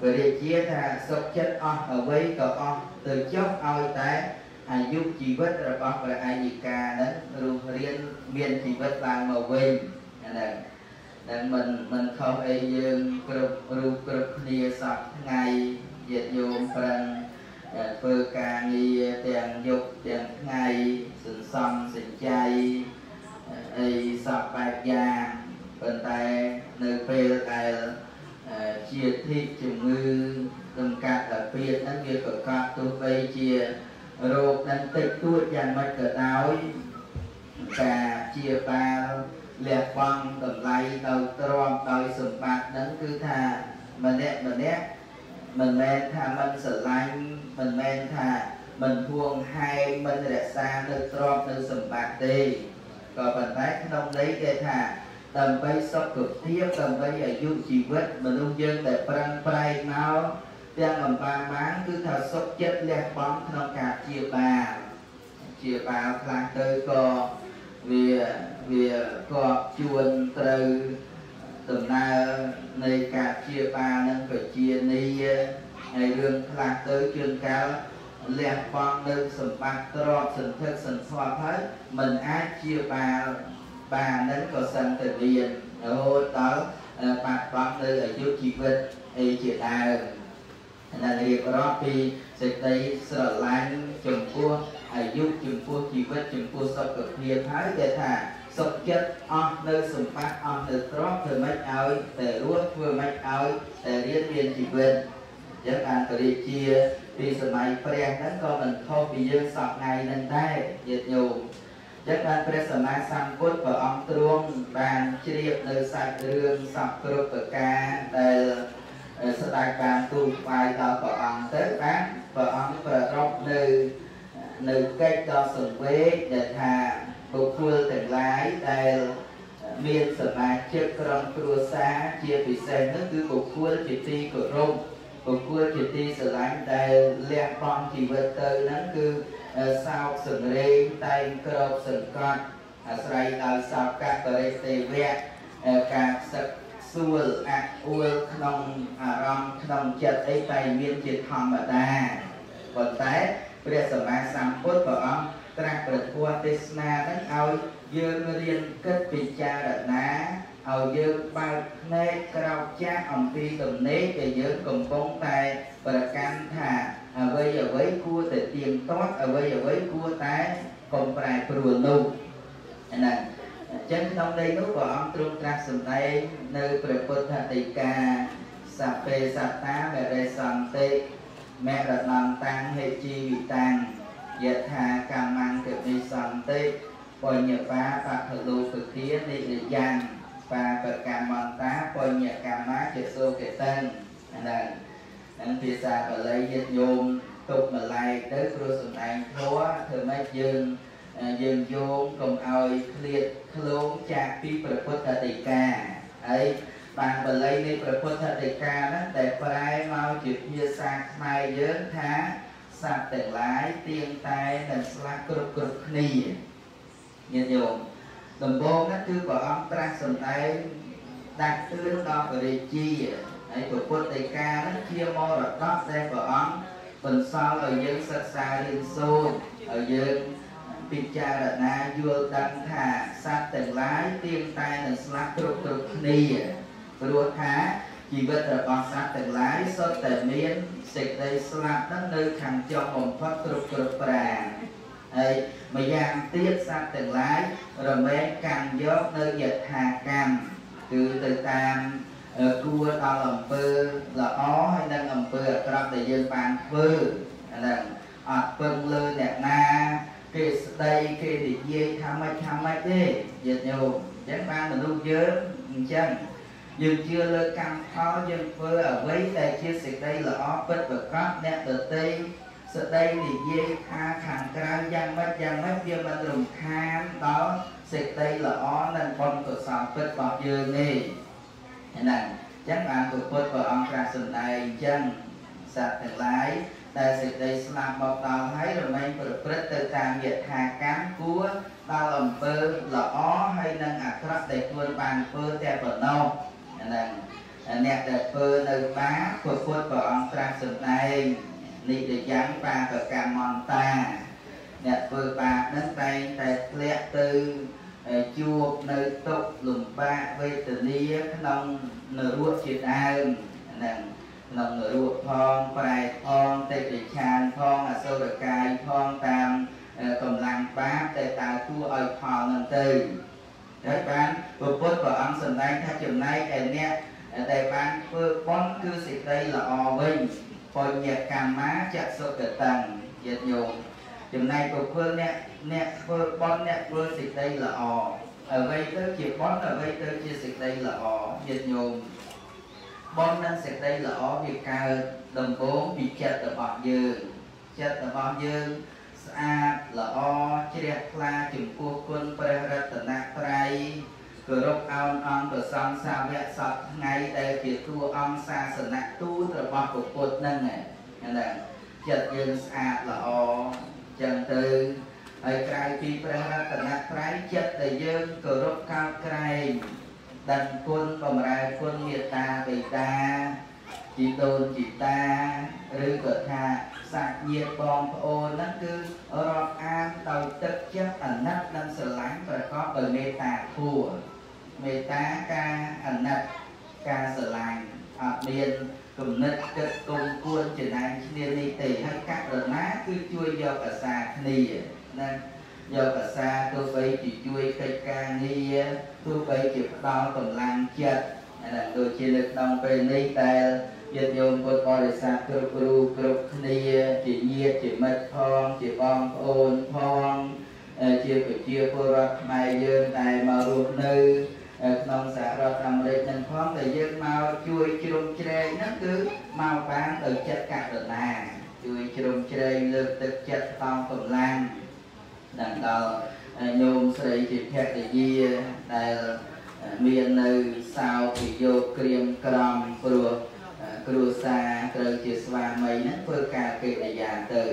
ព្រះរាជាថាសុខចិត្តអស់អ្វីក៏អស់ទៅចុះឲ្យតែ អាយុជីវិតរបស់ព្រះអាយិកានឹងរស់រៀនមានជីវិតឡើងមកវិញហ្នឹងដែលមិនមិនខុសអីយើងគ្រប់រូបគ្រប់គ្នាសពថ្ងៃញាតិញោមប្រឹងធ្វើការងារទាំងយប់ទាំងថ្ងៃសន្សំសិញ្ចៃអីសពបែបយ៉ាងប៉ុន្តែនៅពេលដែលជាធិជំងឺក្នុងកាត់អាពាតហ្នឹងវាប្រកបទោះបីជា រោគนั้นតិចតួចយ៉ាងម៉េចក៏ដោយការជាបាលលះបង់តម្លៃដោយទ្រាំដោយសម្បត្តិហ្នឹងគឺថាម្នាក់ម្នាក់មិនមែនថាមិនស្រឡាញ់មិនមែនថាមិនហួងហែងមិនរក្សានៅទ្រព្យនៅសម្បត្តិទេក៏ប៉ុន្តែក្នុងន័យគេថាដើម្បីសុខភាពដើម្បីអាយុជីវិតមនុស្សយើងដែលប្រឹងប្រែងមក ទាំងអំបាបានគឺថាសុខចិត្តលះបង់ក្នុងការជាបាលជាបាលខ្លះទៅក៏វាវាក៏ជួនត្រូវដំណើរនៃការជាបាលនឹងក៏ជានីហើយរឿងខ្លះទៅជួនកាលលះបង់នៅសម្បត្តិទ្រព្យសន្ធឹកសន្ធាប់ហើយมันអាចជាបាលបាននឹងក៏សឹងតែមានរហូតដល់បាត់បង់នៅអាយុជីវិតអីជាដើម ដែលរៀបរាប់ពីសេចក្តីស្រឡាញ់ចំពោះអាយុចំពោះជីវិតចំពោះសុខភាពហើយគេថាសុខចិត្តអស់នៅសម្បត្តិអស់នៅទ្រព្យធ្វើម៉េចឲ្យតែរស់ធ្វើម៉េចឲ្យតែរៀនមានជីវិតចឹងបានពរិជាពីសម័យព្រះហ្នឹងក៏មិនខុសពីយើងសពថ្ងៃហ្នឹងដែរញាតិញោមចឹងបានព្រះសម្មាសម្ពុទ្ធព្រះអង្គទ្រង់បានជ្រាបនៅសាច់រឿងសពគ្រប់ប្រការដែល ស្ដេចបានទូលថ្វាយដល់ព្រះអង្គទៅបានព្រះអង្គប្ររពនៅនៅកិច្ចដ៏សង្វេគដែលថាបុគ្គលទាំងឡាយដែលមានសមាជិកក្រុមគ្រួសារជាពិសេសនោះគឺបុគ្គលជាទីគោរពបុគ្គលជាទីស្រឡាញ់ដែលលះបង់ជីវិតទៅហ្នឹងគឺសោកសង្រេងតែងក្របសង្កត់អាស្រ័យដោយសោកបរិទេវៈការសឹក សួលអអួលក្នុងអារម្មណ៍ក្នុងចិត្តអីតែមានជាធម្មតាប៉ុន្តែព្រះសម្មាសម្ពុទ្ធព្រះអង្គត្រាស់ប្រពន្ធទេសនាហ្នឹងឲ្យយើងរៀនគិតពិចារណាឲ្យយើងបើកភ្នែកក្រោកចាស់អំពីទំនេរដែលយើងកំពុងតែប្រកាន់ថាអ្វីអ្វីគួរតែទៀងទាត់អ្វីអ្វីគួរតែកុំប្រែប្រួលនោះណា អញ្ចឹងក្នុងន័យនោះព្រះអង្គទ្រង់ត្រាស់សម្ដែងនៅព្រះពុទ្ធដីកាសពេសតាមរិសន្តិមរណន្តាំងហេជីវិតាំងយថាកម្មੰកវិសន្តិបញ្ញបាបខលោពធានិរយ៉ាងបាបកម្មន្តាបញ្ញកម្មាជាសូកេតិនហ្នឹងហ្នឹងភាសាបាលីញាតិញោមទុកម្លែកទៅព្រោះសំដែងធម៌ធ្វើម៉េចយើង យើងយោងកុំឲ្យឃ្លាតឃ្លោងចាកពីព្រះពុទ្ធដីកាហើយបានបាលីនៃព្រះពុទ្ធដីកាហ្នឹងដែលប្រែមកជាភាសាខ្មែរយើងថាសត្វទាំងឡាយទៀងតែនឹងស្លាប់គ្រប់គ្រប់គ្នាញាតិញោមដំបូងហ្នឹងគឺព្រះអង្គត្រាស់សម្ដែងដាច់ទឿនដល់បរិជាហើយព្រះពុទ្ធដីកាហ្នឹងជាមរតកដែលព្រះអង្គបន្សល់ឲ្យយើងសិក្សារៀនសូត្រឲ្យយើង ពិចារណាយល់ដឹងថាសត្វទាំងឡាយទៀងតែនឹងស្លាប់គ្រប់គ្រប់គ្នាព្រោះថាជីវិតរបស់សត្វទាំងឡាយសុទ្ធតែមានសេចក្តីស្លាប់នឹងនៅខាងចុងបំផុតគ្រប់គ្រប់ប្រាហើយម្យ៉ាងទៀតសត្វទាំងឡាយរមែងកាន់យកនៅយថាកម្មគឺទៅតាមគួរដល់អំពើល្អហើយនិងអំពើអាក្រក់ដែលយើងបានធ្វើអាហ្នឹងអត់ពឹងលើអ្នកណា គេស្ដីគេនិយាយថាម៉េចថាម៉េចទេញាតិញោមអញ្ចឹងបានមនុស្សយើងអញ្ចឹងយើងជឿលើកម្មផលយើងធ្វើអ្វីដែលជាសេចក្តីល្អពិតប្រកបអ្នកដតីស្ដីនិយាយថាខាងក្រៅយ៉ាងម៉េចយ៉ាងម៉េចវាមិនរំខានដល់សេចក្តីល្អនិងបុណ្យកុសលពិតរបស់យើងទេហ្នឹងអញ្ចឹងបានពុទ្ធព្រះអង្គត្រាស់សម្ដែងអញ្ចឹងសត្វទាំងឡាយ ដែលសេចក្តីស្លាប់មកដល់ហើយរមែងប្រព្រឹត្តទៅតាមយថាកម្មគួរដល់អំពើល្អហើយនឹងអាក្រក់ដែលខ្លួនបានធ្វើតែប៉ុណ្ណោះអាហ្នឹងអ្នកដែលធ្វើនៅបាបព្រះពុទ្ធព្រះអង្គត្រាស់សម្ដែងនិរយ៉ាងបាបកម្មន្តាអ្នកធ្វើបាបនឹងតែងតែធ្លាក់ទៅជួបនៅទុក្ខលំបាកវេទនាក្នុងនរកជាដើមហ្នឹងក្នុងនរកផងប្រែផងទេពឆានផងអសុរកាយផងតាមកម្លាំងបាបតែតើគួរឲ្យផលនឹងទៅហើយបានពុទ្ធព្រះអង្គសម្ដែងថាចំណែកឯអ្នកដែលបានធ្វើបុណ្យគឺសេចក្តីល្អវិញបញ្ញកម្មាចសុគតੰយេញោមចំណែកប្រពើអ្នកអ្នកធ្វើបន់អ្នកធ្វើសេចក្តីល្អអ្វីទៅជាបន់អ្វីទៅជាសេចក្តីល្អញាតិញោម បន់និងសេចក្តីល្អវាកើតដំបូងពីចិត្តរបស់យើងចិត្តរបស់យើងស្អាតល្អជ្រះថ្លាចំពោះគុណព្រះរតនត្រ័យគោរពអោនអង្គប្រសង្ឃសាវកសពថ្ងៃដែលជាតួអង្គសាសនៈទូតរបស់ពុទ្ធហ្នឹងណាចិត្តយើងស្អាតល្អចឹងទៅហើយក្រៅពីព្រះរតនត្រ័យចិត្តដែលយើងគោរពកោតក្រែង ដឹងគុណបម្រើគុណមេត្តាបិតាជីដូនជីតាឬក៏ថាសាច់ញាតិបងប្អូនហ្នឹងគឺរាប់អានដោយទឹកចិត្តអាណិតនិងស្រឡាញ់ប្រកបដោយមេត្តាធម៌មេត្តាការអាណិតការស្រឡាញ់អត់មានគំនិតគិតគុំគួនចំណាយគ្នានេះទេហើយករុណាគឺជួយយកអាសាគ្នាណា យកអាសាទោះបីជាជួយកិច្ចការងារទោះបីជាផ្ដល់កម្លាំងចិត្តណាដូចជានៅក្នុងពេលនេះដែលញាតិញោមពុទ្ធបរិស័ទគ្រប់គ្រូគ្រប់គ្នាជាញាតិជាមិត្តផងជាបងប្អូនផងជាប្រជាពលរដ្ឋខ្មែរយើងដែលមករស់នៅក្នុងសហរដ្ឋអាមេរិកនឹងផងដែលយើងមកជួយជ្រោមជ្រែងហ្នឹងគឺមកបានដោយចិត្តករុណាជួយជ្រោមជ្រែងលើកទឹកចិត្តតង់កម្លាំង ដល់ដល់ញោមស្រីជាភរិយាដែលមាននៅសោពិយោក្រៀមក្រំព្រោះគ្រួសារត្រូវជាស្វាមីហ្នឹងធ្វើការកិរិយាទៅ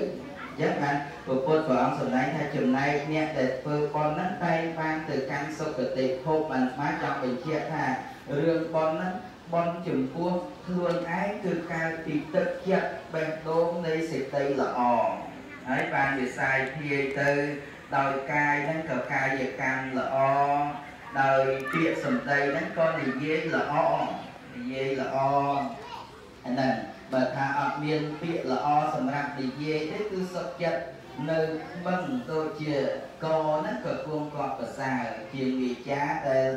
ចឹងបានពុទ្ធព្រះអង្គសម្ដែងថាចំណែកអ្នកដែលធ្វើបុណ្យហ្នឹងតែងបានទៅកាន់សុគតិភពបានស្មាចង់បញ្ជាក់ថារឿងបុណ្យហ្នឹងបុណ្យចំពោះខ្លួនឯងគឺកើតពីទឹកចិត្តបេះដូងនៃសេចក្តីល្អ ហើយបានវិស័យភាយទៅដោយកាយហ្នឹងក៏កាយកម្មល្អដោយពាក្យសម្ដីហ្នឹងក៏និយាយល្អនិយាយល្អអាហ្នឹងបើថាអត់មានពាក្យល្អសម្រាប់និយាយទេគឺសុខចិត្តនៅបឹងដូចជាកហ្នឹងក៏គួងគាត់ប្រសើរជាវិចាដែល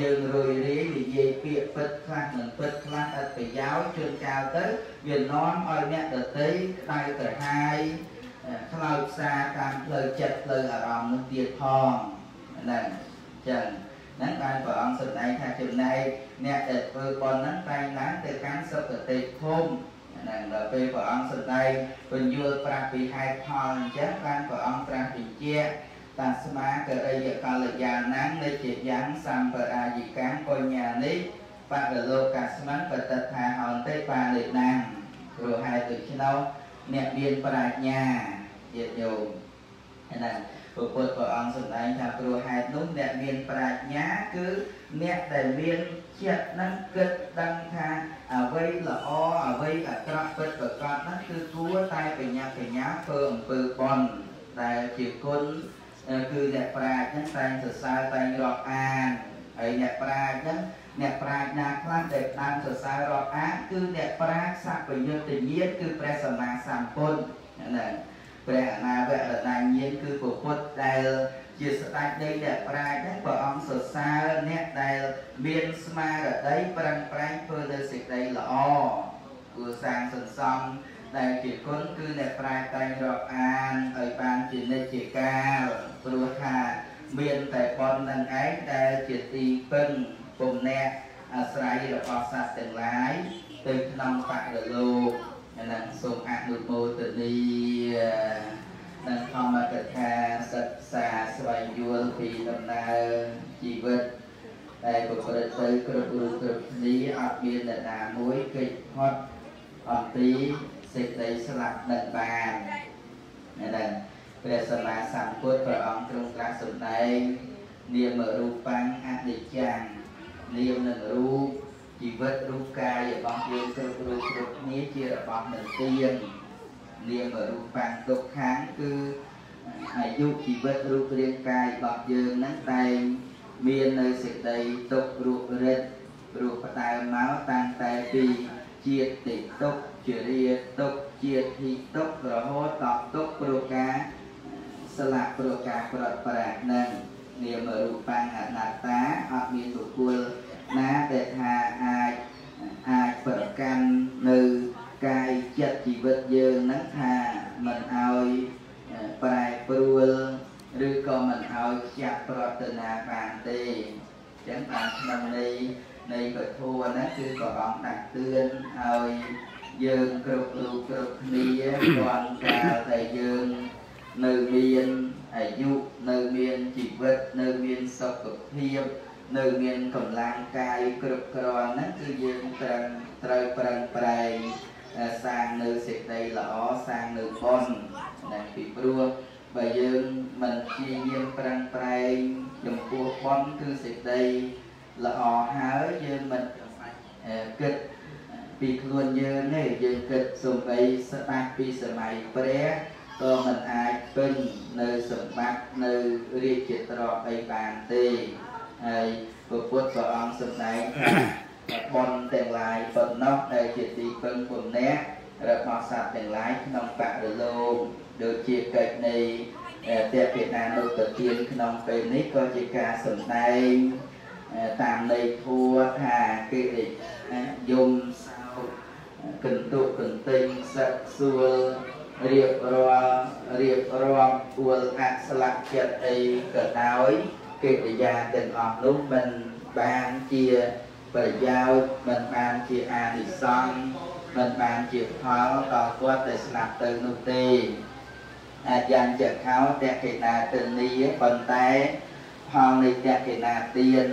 យើងរួយរាយនិយាយពាក្យពិតខ្លះមិនពិតខ្លះអត់ប្រយោជន៍ជួនកាលទៅវានាំឲ្យអ្នកដទៃក្តៅក្រហាយ ខ្លោចផ្សាតាមផ្លូវចិត្តផ្លូវអារម្មណ៍នោះទៀតផងហ្នឹងចឹងហ្នឹងបានព្រះអង្គសម្ដែងថាចំណែកអ្នកដែលធ្វើបុណ្យហ្នឹងតែងឡើងទៅកាន់សុគតិភូមិហ្នឹងដល់ពេលព្រះអង្គសម្ដែងពន្យល់ប្រាប់ពីហេតុផលអញ្ចឹងបានព្រះអង្គត្រាស់បញ្ជាក់តាស្មាករិយកលយាណាំនៃជាយ៉ាងសម្បរាយិកាបញ្ញានេះបកលោកកាស្មានបតថាអន្តិបាលេណាំព្រោះហេតុដូច្នោះ អ្នកមានប្រាជ្ញាញាតិញោមហ្នឹងព្រះពុទ្ធព្រះអង្គសម្ដែងថាព្រោះហេតុនោះអ្នកមានប្រាជ្ញាគឺអ្នកដែលមានចិត្តនឹងគិតដឹងថាអ្វីល្អអ្វីអាក្រក់ពិតប្រកបហ្នឹងគឺគួរតែបញ្ញាបញ្ញាធ្វើអំពើបន់ដែលជាគុណគឺអ្នកប្រាជ្ញហ្នឹងតែងសរសើរតែងរាប់អានហើយអ្នកប្រាជ្ញហ្នឹង អ្នកប្រាជ្ញណាខ្លះដែលតាមសរសើររាប់អានគឺអ្នកប្រាជ្ញសัพពយុត្តញាណគឺព្រះសម្មាសម្ពុទ្ធហ្នឹងព្រះអនាវរណញ្ញាណគឺពុទ្ធដែលជាស្ដេចនៃអ្នកប្រាជ្ញហ្នឹងព្រះអង្គសរសើរអ្នកដែលមានស្មារតីប្រឹងប្រែងធ្វើនៅសេចក្តីល្អគួរសាងសន្សំដែលជាគុណគឺអ្នកប្រាជ្ញតែងរាប់អានឲ្យបានជានិច្ចជាកាលព្រោះថាមានតែប៉ុននឹងឯងដែលជាទីពឹង ពុំអ្នកអាស្រ័យរបស់សត្វទាំងឡាយទៅក្នុងបរិលោកនឹងសូមអនុមោទនីនឹងធម្មកថាសិក្សាស្វែងយល់ពីដំណើរជីវិតដែលប្រព្រឹត្តទៅគ្រប់រូបគ្រប់គ្នាអត់មានអ្នកណាមួយគេចផុតអំពីសសេចក្តីស្លាប់នឹងបានណាព្រះសម្មាសម្ពុទ្ធព្រះអង្គទ្រង់ត្រាស់សម្ដែងនាមរូបាំងអនិច្ចំ នាមនឹងរូបជីវិតរូបកាយរបស់យើងគ្រប់រូបគ្រប់គ្នាជារបស់នឹងទៀងនាមរូបាំងទុក្ខំគឺអាយុជីវិតរូបរាងកាយរបស់យើងហ្នឹងតែងមាននៅសេចក្តីទុក្ខរូបរិទ្ធរូបផ្ដើមមកតាំងតែពីជាតិតិទុក្ខជារាទុក្ខជាតិធិទុក្ខរហូតដល់ទុក្ខប្រការស្លាប់ប្រការប្រត់ប្រាក់នឹង នាមរូបាំងអនត្តាអត់មានបុគ្គលណាដែលថាអាចអាចប្រកាន់នៅកាយចិត្តជីវិតយើងហ្នឹងថាមិនឲ្យប្រែប្រួលឬក៏មិនឲ្យខ្ជាប់ប្រតនាបានទេអញ្ចឹងតាមក្នុងនៃនៃពធហ្នឹងគឺព្រះអង្គដាក់ទឿនឲ្យយើងគ្រប់រូបគ្រប់គ្នាគាន់កាលតែយើងនៅមាន អាយុនៅមានជីវិតនៅមានសុខភាពនៅមានកម្លាំងកាយគ្រប់គ្រាន់ហ្នឹងគឺយើងប្រឹងត្រូវប្រឹងប្រែងសាងនៅសេចក្តីល្អសាងនៅបុណ្យណាពីព្រោះបើយើងមិនព្យាយាមប្រឹងប្រែងចំពោះបុណ្យគឺសេចក្តីល្អហើយយើងមិនគិតពីខ្លួនយើងទេយើងគិតសំបីស្ដាច់ពីសម័យព្រះ ក៏មិនអាចពេញនៅសម្បត្តិនៅរាជត្រកអីបានទេហើយពុទ្ធព្រះអង្គសម្ដែងថាបុណ្យទាំងឡាយប៉ុណ្ណោះដែលជាទីពឹងពំនាក់របស់សត្វទាំងឡាយក្នុងបរិលោកដូចជាកិច្ចនៃតេពិណានុទទានក្នុងពេលនេះក៏ជាការសម្ដែងតាមន័យធัวថាគេយំសោកកន្ទុកកន្ទិញសឹកសួល រៀបរាប់រៀបរាប់អួលអស្លាក់ចិត្តអីក៏ដោយកិរិយាទាំងអស់នោះមិនបានជាប្រយោជន៍មិនបានជាអានិសង្សមិនបានជាផលដល់គាត់ដែលស្លាប់ទៅនោះទេអាចយ៉ាងចកោតកេណាទនីប៉ុន្តែផលនៃតកេណាទាន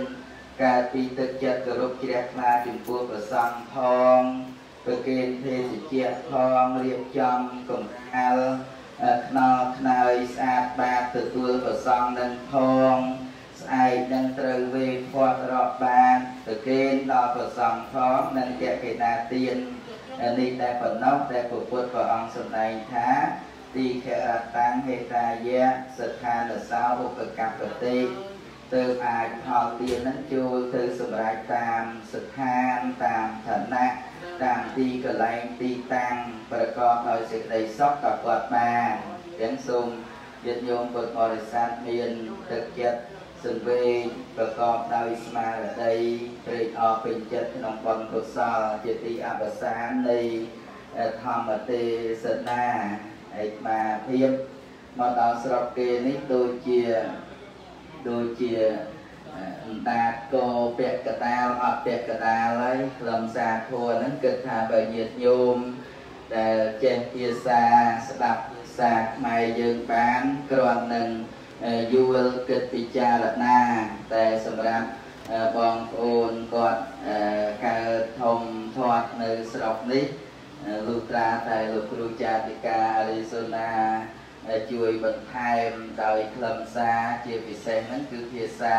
កើតពីទឹកចិត្តគោរពជ្រះថ្លាចំពោះព្រះសង្ឃផង ប្រគេនភេសជ្ជៈផងរៀបចំកំកាលខ្នល់ខ្នើយស្អាតបាតទទួលប្រសងនឹងផងស្អែកនឹងត្រូវវេផាត់រកបានប្រគេនដល់ប្រសងផងនិងតកេណាទាននេះតែប៉ុណ្ណោះដែលពុទ្ធព្រះអង្គសម្ដែងថាទីខរតាំងហេតាយៈសខានសោឧបកប្បតិទើបអាចផលទាននឹងចូលទៅសម្រេចតាមស្ថានតាមឋានៈ តាមទីកន្លែងទីតាំងប្រកបដោយសេចក្តីសុខក៏គាត់បានទាំងសូមញាតិញោមពុទ្ធបរិស័ទមានទឹកចិត្តសង្វេគប្រកបដោយស្មារតីត្រេកអរពេញចិត្តក្នុងបុណ្យកុសលជាទីអបសាននៃធម្មទេសនាឯកមាភាពមកដល់ស្រុកគេនេះដូចជាដូចជាអណ្ដាតកោពាក់កដាលអត់ពាក់កដាលហើយខ្លឹមសារធัวហ្នឹងគិតថាបើញាតិញោមដែលចេះភាសាស្ដាប់ភាសាខ្មែរយើងបានគ្រាន់នឹងយល់គិតពិចារណាតែសម្រាប់បងប្អូនគាត់កើតធំធាត់នៅស្រុកនេះលុះត្រាតែលោកគ្រូចាតិកាអរិសុណា ជួយបន្ថែមដោយខ្លឹមសារជាពិសេសហ្នឹងគឺភាសា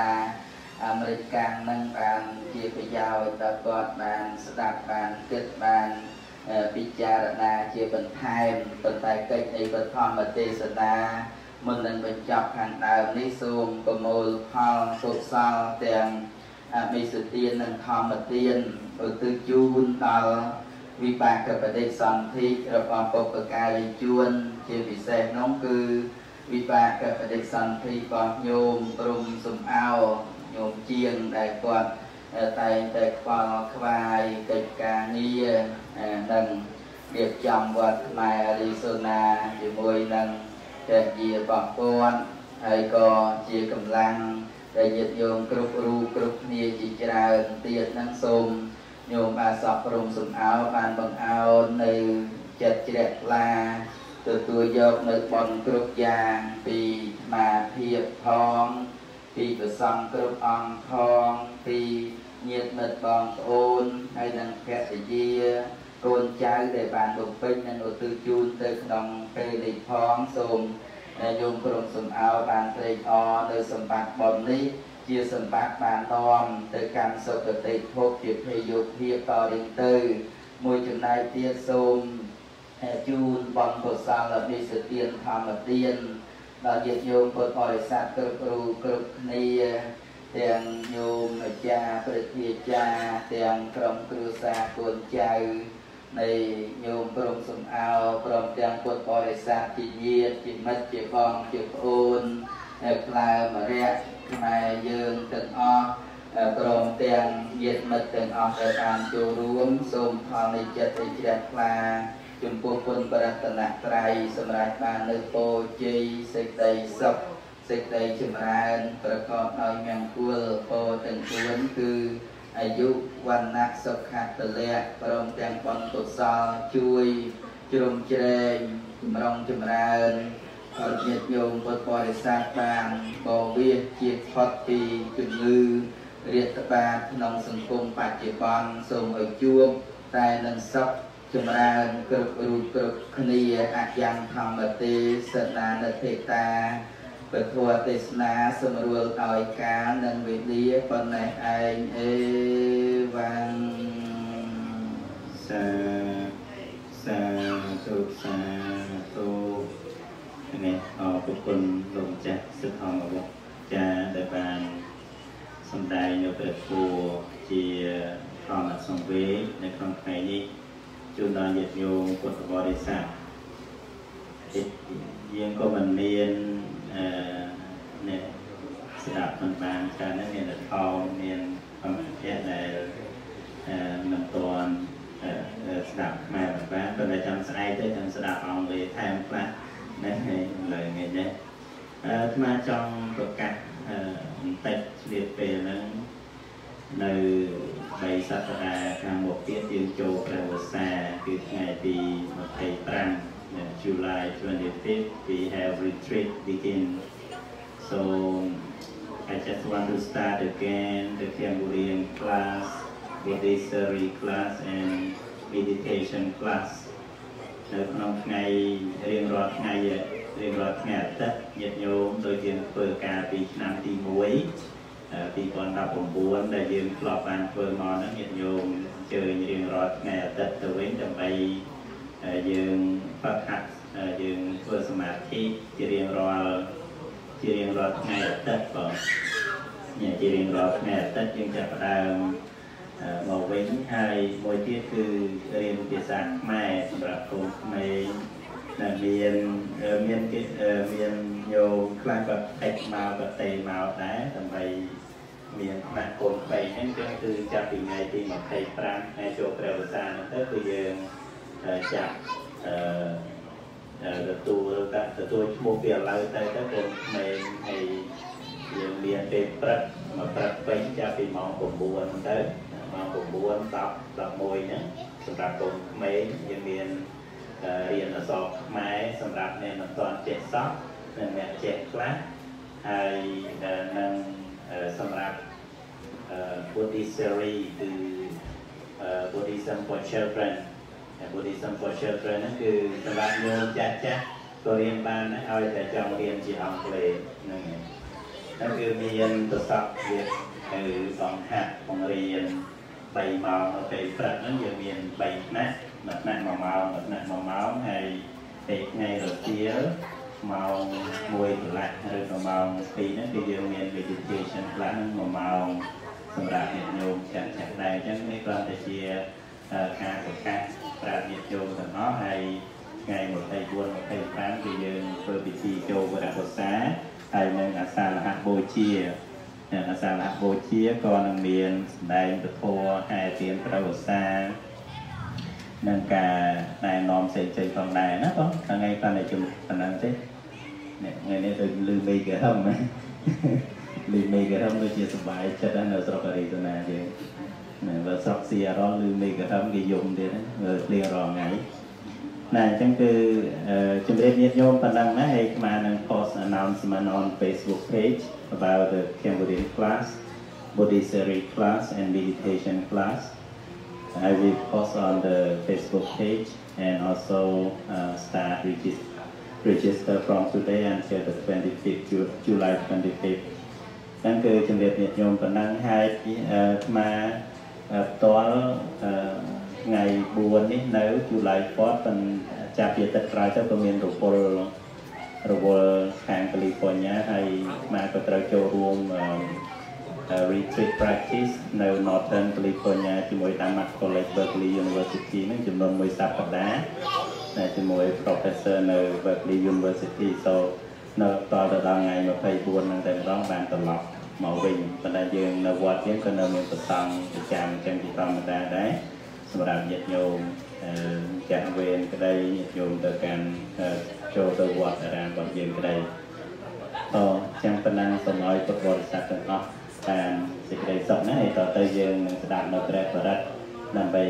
អាមេរិកកាំងហ្នឹងបានជាប្រយោជន៍ដល់គាត់បានស្ដាប់បានគិតបានពិចារណាជាបន្ថែមប៉ុន្តែកិច្ចនៃបឋមទេសនាមុននឹងបញ្ចប់ខាងដើមនេះសូមប្រមូលផលកុសលទាំងអមិសទាននិងធម្មទានឧទ្ទិសជូនដល់ វិបាកបដិសន្ធិរបស់ពុព្វកាយជួន ជាពិសេសនោះគឺវិបាកបដិសន្ធិរបស់ញោមព្រំសំអោញោមជាងដែលគាត់តែងតែខ្វល់ខ្វាយកិច្ចការងារនិងរៀបចំវត្តខ្មែរអរិសុណាជាមួយនឹងតែជាបពន់ហើយក៏ជាកម្លាំងដែលញាតិញោមគ្រប់រូបគ្រប់គ្នាជាច្រើនទៀតនឹងសូម ញោមអាសពព្រមសំអោបានបង្អោននៅចិត្តជ្រះថ្លាទទួលយកនៅបនគ្រប់យ៉ាងពីមាភាពផងពីប្រសងគ្រប់អង្គផងពីញាតិមិត្តបងប្អូនហើយនិងភរិយាកូនចៅដែលបានបំពេញនិងឧទ្ទិសជូនទៅក្នុងពេលនេះផងសូមយោមក្រុមសំអោបានត្រេកអរនៅសម្បត្តិបុណ្យនេះ ជាសម្បត្តិបាននាំទៅកាន់សុគតិភពជាភេយោភាពតរៀងទៅ មួយចំណែកទៀតសូមជូនបំកុសលវិសទានធម្មទានដល់ញាតិញោមពុទ្ធបរិស័ទគ្រប់គ្រូគ្រប់គ្នាទាំងញោមអាចារ្យប្រធាចារ្យទាំងក្រុមគ្រួសារកូនចៅនៃញោមព្រមសំអោព្រមទាំងពុទ្ធបរិស័ទជាញាតិជាមិត្តជាបងជាប្អូនហើយផ្លែមរៈ ខ្មែរយើងទាំងអស់ព្រមទាំងញាតិមិត្តទាំងអស់ដែលបានចូលរួមសូមផលនៃចិត្តឲ្យជ្រះថ្លាចំពោះគុណបរតនត្រ័យសម្រាប់បាននៅពោជ័យសេចក្តីសុខសេចក្តីចម្រើនប្រកបដោយមង្គលពោទាំង4គឺអាយុវណ្ណៈសុខៈតលៈព្រមទាំងបុណ្យកុសលជួយជ្រោមជ្រែងចម្រុងចម្រើនឲ្យ ញាតិញោមពុទ្ធបរិស័ទបានបវិះជាផុតពីជំងឺរាតត្បាតក្នុងសង្គមបច្ចុប្បន្នសូមឲ្យជួបតែនឹងសុខចម្រើនគ្រប់រូបគ្រប់គ្នាអយ៉ាងធម្មទេសនានធិតាពធទេសនាសម្រួលឲ្យការនិងវេលាប៉ុណ្ណេះឯងអេវ៉ាំងសាសាទុសាទុ នេះអរគុណលោកម្ចាស់សិទ្ធិអមវៈចាដែលបានសម្ដែងនៅព្រះគួរជាធម្មសង្វេគនៅក្នុងថ្ងៃនេះជូនដល់ញាតិញោមពុទ្ធបរិស័ទយើងក៏មិនមានអឺនេះស្ដាប់មិនបានច្រើនណាស់មានតែថោមានអំភៈដែលអឺមិនទាន់ស្ដាប់ខ្មែរមិនបានប៉ុន្តែចាំស្អែកទៅចាំស្ដាប់អង់គ្លេសថែមខ្លះណាហើយលើថ្ងៃនេះ អឺអាត្មាចង់ប្រកាសអឺបន្តិចឆ្លៀតពេលហ្នឹងនៅ3សប្តាហ៍ខាងមុខទៀតយើងចូលព្រះវស្សាគឺថ្ងៃទី25 July 25th we have retreat begin so I just want to start again the Cambodian class Buddhism class and meditation class នៅក្នុងថ្ងៃរៀងរាល់ថ្ងៃ រៀងរាល់ថ្ងៃអាទិត្យញាតិញោមដូចយើងធ្វើការពីឆ្នាំទី1 2019ដែលយើងធ្លាប់បានធ្វើមកហ្នឹងញាតិញោមអញ្ជើញរៀងរាល់ថ្ងៃអាទិត្យទៅវិញដើម្បីយើងហ្វឹកហាត់យើងធ្វើសមាធិជារៀងរាល់ជារៀងរាល់ថ្ងៃអាទិត្យបងញ៉ាជារៀងរាល់ថ្ងៃអាទិត្យយើងចាប់ផ្ដើមមកវិញហើយមួយទៀតគឺរៀនភាសាខ្មែរសម្រាប់កូនក្មេងដែល មានមានគេមានយោខ្លះក៏អិចមកក៏តេមកដែរដើម្បីមានផ្នែកកូនបីហ្នឹងគឺគឺចាប់ពីថ្ងៃទី25ថ្ងៃចូលព្រះវស្សាហ្នឹងទៅគឺយើងចាប់អឺទទួលទទួលឈ្មោះពីឥឡូវទៅទៅកូនក្មេងហើយយើងមានពេលព្រឹកមកព្រឹកពេញចាប់ពីម៉ោង9ទៅម៉ោង9 10 11ហ្នឹងសម្រាប់កូនក្មេងយើងមាន រៀនអក្សរខ្មែរសម្រាប់អ្នកមិនទាន់ចេះសោះនិងអ្នកចេះខ្លះហើយនឹងសម្រាប់ Buddhist series គឺ Buddhism for children Buddhism for children ហ្នឹងគឺសម្រាប់ញោមចាស់ចាស់ក៏រៀនបានឲ្យតែចង់រៀនជាអង់គ្លេសហ្នឹងហើយហ្នឹងគឺមានប្រសពវានៅបង្ហាត់បង្រៀន3ម៉ោងនៅពេលព្រឹកហ្នឹងយើងមាន3ថ្នាក់មួយថ្នាក់1ម៉ោងមួយថ្នាក់1ម៉ោងហើយពេលថ្ងៃរសៀលម៉ោង1កន្លះឬក៏ម៉ោង2ហ្នឹងគឺយើងមាន meditation ខ្លះហ្នឹង1ម៉ោងសម្រាប់ញាតិញោមចាស់ចាស់ដែរអញ្ចឹងនេះគ្រាន់តែជាការប្រកាសប្រាប់ញាតិញោមទាំងអស់ហើយថ្ងៃ24 25គឺយើងធ្វើពិធីចូលវរៈពុសាហើយនឹងអាសាលហបូជាអាសាលហបូជាក៏នឹងមានសម្ដែងពធហែទានប្រវសា នឹងការណែនាំផ្សេងផ្សេងផងដែរណាបងថ្ងៃខ្លះតែជុំប៉ុណ្ណឹងទេថ្ងៃនេះទៅលឺមេកហឹមលឺមេកហឹមដូចជាសុបាយចិត្តនៅស្រុកអរិសនាយើងណាបើស្រុកស៊ីអារ៉ុនលឺមេកហឹមគេយំទៀតណាភ្លៀងរងថ្ងៃណាអញ្ចឹងគឺជំរាបញាតិញោមប៉ុណ្ណឹងណាហើយស្មាននឹង post announcement on Facebook page about the Cambodian class Buddhist class and meditation class I will post on the Facebook page and also uh, start register, register from today until the 25th Ju- July 25th ហ្នឹងគឺជំរាបញាតិញោមប៉ុណ្ណឹងហើយអឺអាត្មាអឺផ្ទាល់អឺថ្ងៃ4នេះនៅ July 4ប៉ុន្តែចាប់ពីទឹកក្រោយទៅក៏មានរពលរវល់ខាង California ហើយអាត្មាក៏ត្រូវចូលរួមអឺ uh, retreat practice នៅ Northern California ជាមួយតាម Mac College Berkeley University ហ្នឹងចំនួនមួយសប្តាហ៍តែជាមួយ professor នៅ Berkeley University so នៅតទៅដល់ថ្ងៃ24ហ្នឹងតែម្ដងបានត្រឡប់មកវិញប៉ុន្តែយើងនៅវត្តយើងក៏នៅមានប្រសង់ប្រចាំអញ្ចឹងជាធម្មតាដែរសម្រាប់ញាតិញោមអឺចាក់វេនក្តីញាតិញោមទៅកាន់អឺចូលទៅវត្តអារាមរបស់យើងក្តីអចឹងប៉ុណ្ណឹងសូមឲ្យពុទ្ធបរិស័ទទាំងអស់ តាមសេចក្តីសុខណាហើយតទៅយើងនឹងស្ដាប់នៅព្រះបរិត្តដើម្បី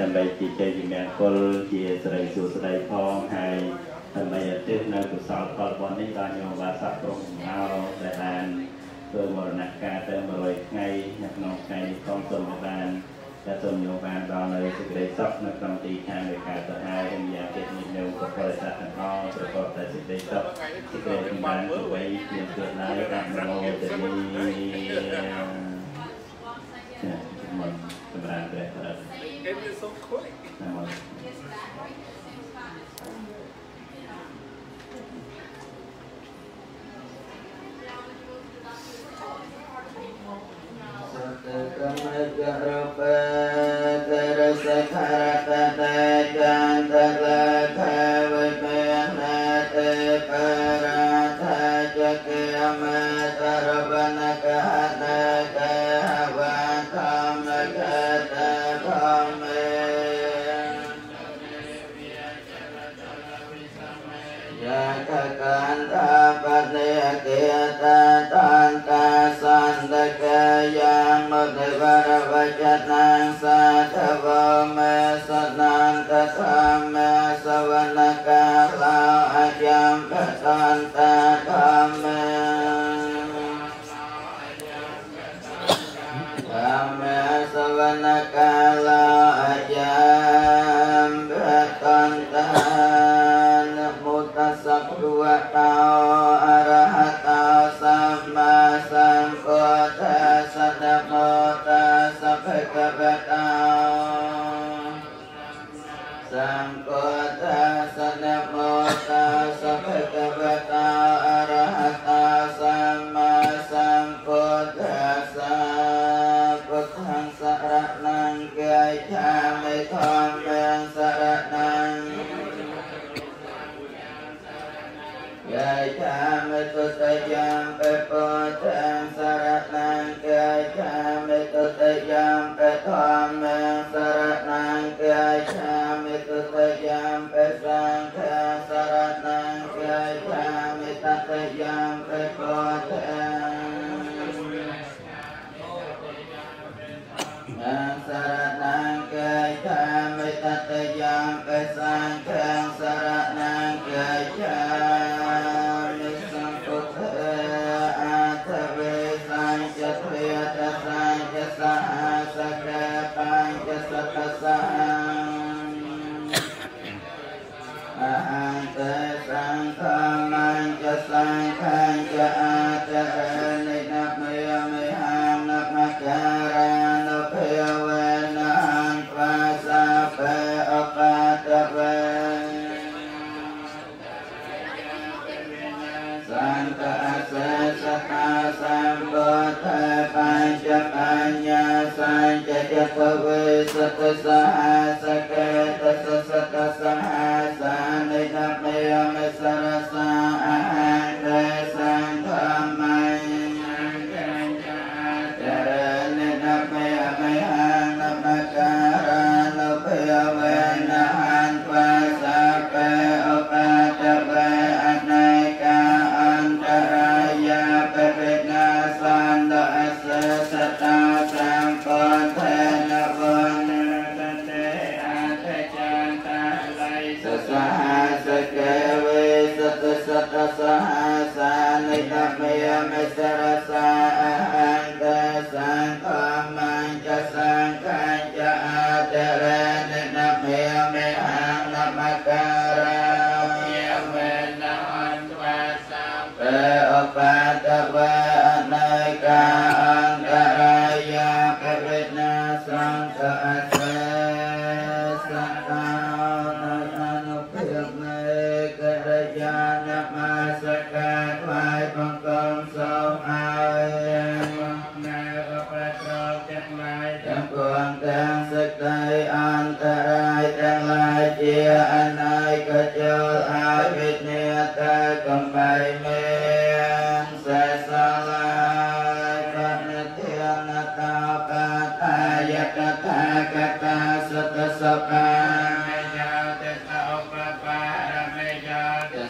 ដើម្បីជាជ័យជំនះគុលជាសិរីសួស្តីផងហើយដើម្បីឧទ្ទិសនៅកុសលផលបុណ្យនេះដល់ញោមបាសកក្រុមមកដែលបានធ្វើមរណកាលទៅ100ថ្ងៃនៅក្នុងថ្ងៃនេះផងសូមឲ្យបាន ដែលសូមញោមបានដល់នៅសេចក្តីសុខនៅក្នុងទីខាងនៃការទៅហើយហើយយ៉ាងទៀតញញោមពុទ្ធបរិស័ទទាំងអស់ប្រកបតែសេចក្តីសុខសេចក្តីចម្រើនទៅវ័យជាទៀតឡើយតាមមនោទនីចាមកចម្រើនព្រះបរិទ្ធ It is so quick. ตาตันตาสันตะกะยังมุติวรวัจนังสัทวเมสนันตธัมเมสวรกาลาอายัมปตันตาธัมเมธัมเมสวรกาลาอายัม ภ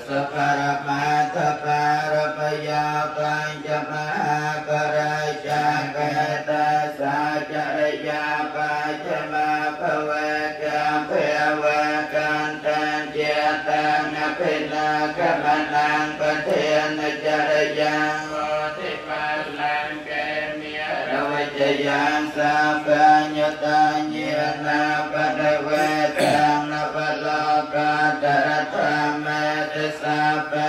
សបរមតបរមយោបញ្ចមហាករចកេតសាចរិយាបញ្ចមភវកម្មភវកាន់តានជាតានភិលាកមណានបធានចរិយាវតិបលំកេមិរវជយានសាបញ្ញតាញាណាបដវេតានបលកតរតា Sapa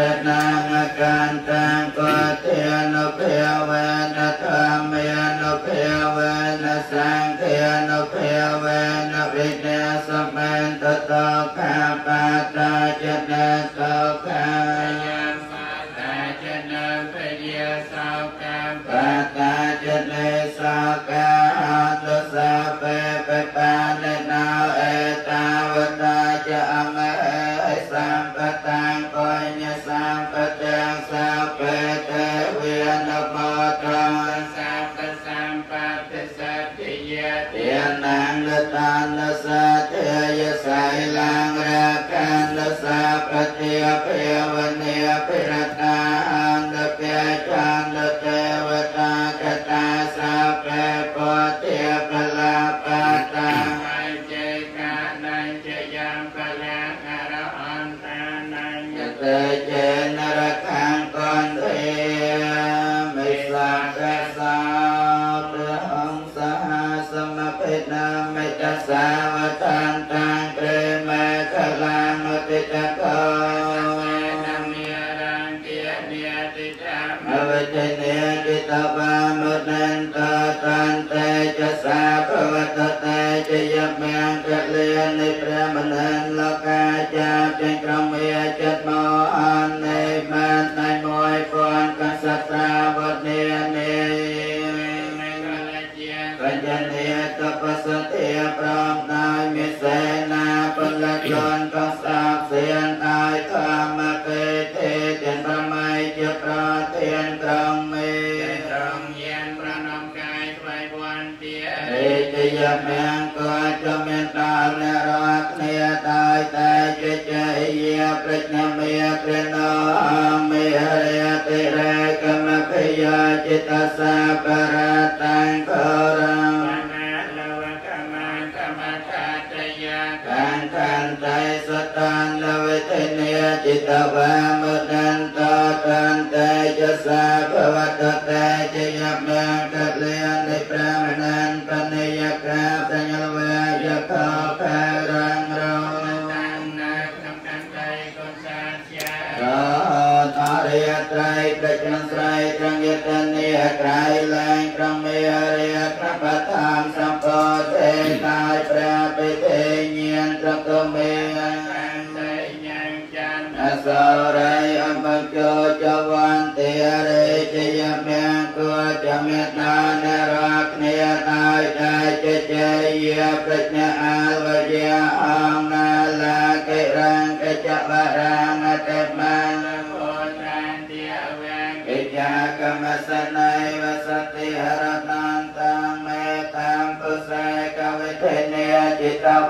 ปินังอาการตังก็เตียนุเพียวเวนธรรมเมนุเพียวเวนสังเตียนุเพียวเวนวิเนสเมนตโตคาปาตาเจเนโตคายาปาตาเจเนปเยสาวกา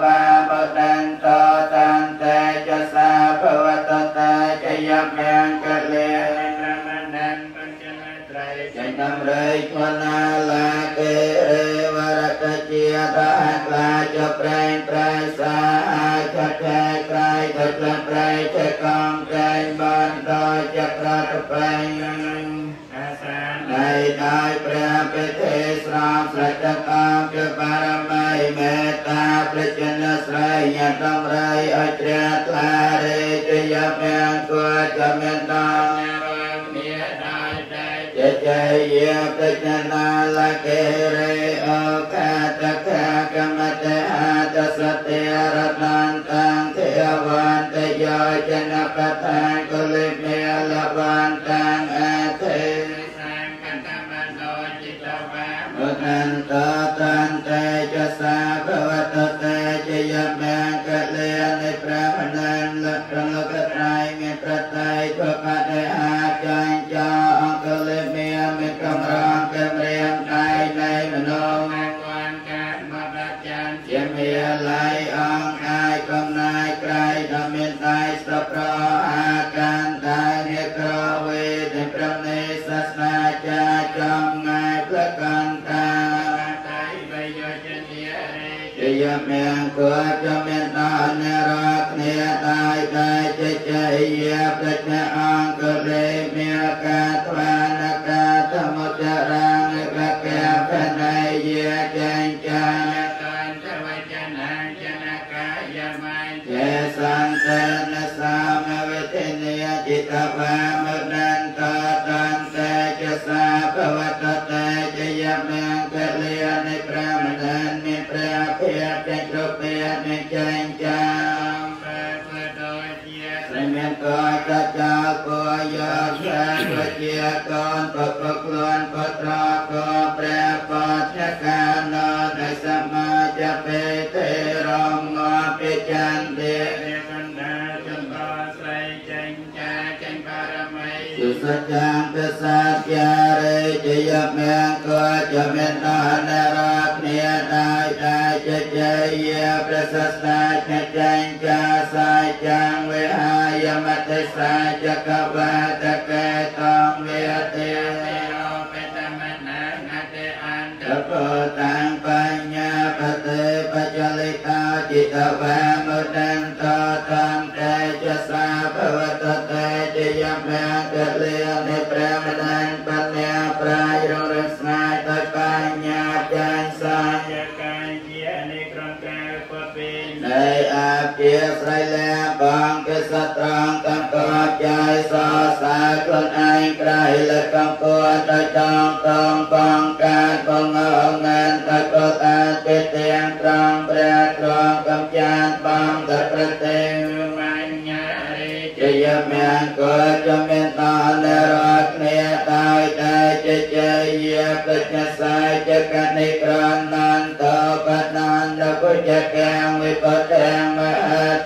វាបដន្តតានតេចសាភវតតេចយមង្គលេប្រមណានបញ្ចនត្រៃចញំរៃធនាលាកេរេវរតជាតាក្លាចប្រែងប្រែសាចកែក្រៃទៅក្លំប្រៃចកំក្រែងបានដល់ចក្រតប្រែងអាសាននៃដោយព្រះពិធីស្រោមស្រេចកម្មគឺបារមី មេត្តាប្រជនស្រ័យញាតំរៃអជ្រះថ្លារិជយមង្គួចមេតារងគ្នាដោយតែចជយាប្រជនាលកេរេអកាតកាកម្មតេអតសតិរតន្តੰទេវន្តយោចនបតាកុလိមេលវន្តੰ ចមេតានរគ្នាតាយតាយចចយាប្រជ្ញ រូបេអនិច្ចចាំប្រព្រឹត្តដោយជាស្រីមានកោតតាកោយោសាជាកូនប្រកបខ្លួនបត្រា ได้ได้จะเจยประสัสนาจะจังจาสายจังเวหายมัตติสาจักวาตะเกตังเวเต ទេរោបេតមណានតេអន្ត ตะโกตังปัญญาปเตปัจจลิตาจิตวามุดันตตัง ស្រីលាបងកិសត្រង់កំកោចាយសសាខ្លួនឯងក្រៃលកំពួរដោយចងតងបងកើតបងអងងានដោយប្រតាទេទាំងត្រង់ព្រះត្រង់កំចាតបងដោយប្រទេមញ្ញរិជយមង្គលចំមានតនរកគ្នាដោយតែជជយាបញ្ញាសាចកនិក្រណន្តបតនរគុជកាងវិបតា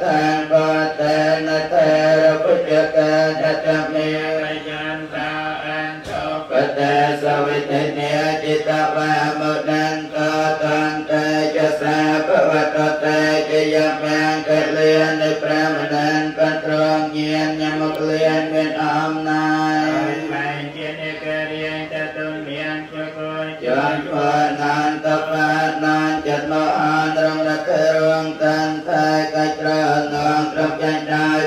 តានបតេនតេរពុជកានតមេរយន្តោអន្តោបតេសវិទនេចិត្តវាមដន្តោតន្តេចសាភវតតេចយមង្គលេនិប្រម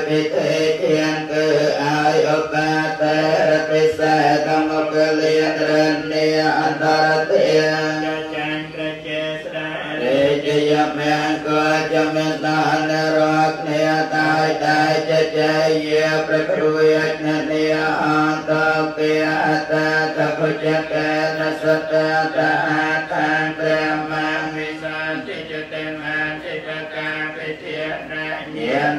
វិទេទានគឺអាយឧបាតេរពិសេកម្មកលិយត្រនីអន្តរតិចានក្រចេស្ដារិជយមង្គលចមេតានរកនេតាយតេចជយាប្រព្រឹយណនីអន្តពេអតតភុជកេនសតតអា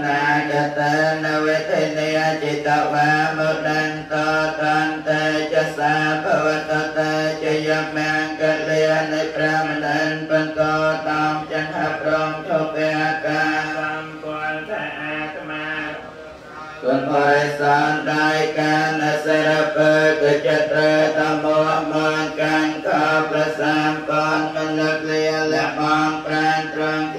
ណាយតនវេទនិយចិតវាមុដន្តតន្តចសាភវតតចយមង្គលានិប្រមណិនបន្ទតំចង្ហប្រងជពកាសម្ពុលថាអាត្មាគុណបរិសន្តាយកានសិរពកចត្រតមមង្កានកប្រសានបានមលក្លាលំងប្រានត្រង់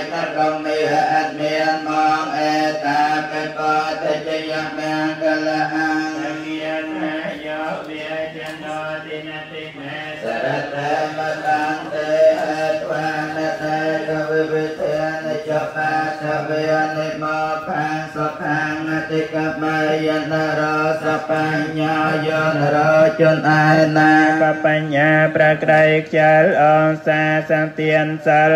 យាចរំមេអត់មានមកអេតាបេបតជយមនាងកលហੰមានណាយោវិជណោទិនតិមេសរតមតាំទេអត្វានតេកវិវិទេនចបាតវេនិមោផាសុខាងអតិកមយនរសបញ្ញយនរជនឯណាបបញ្ញាប្រក្រៃខ្យល់អងសាសង្ទៀនសិល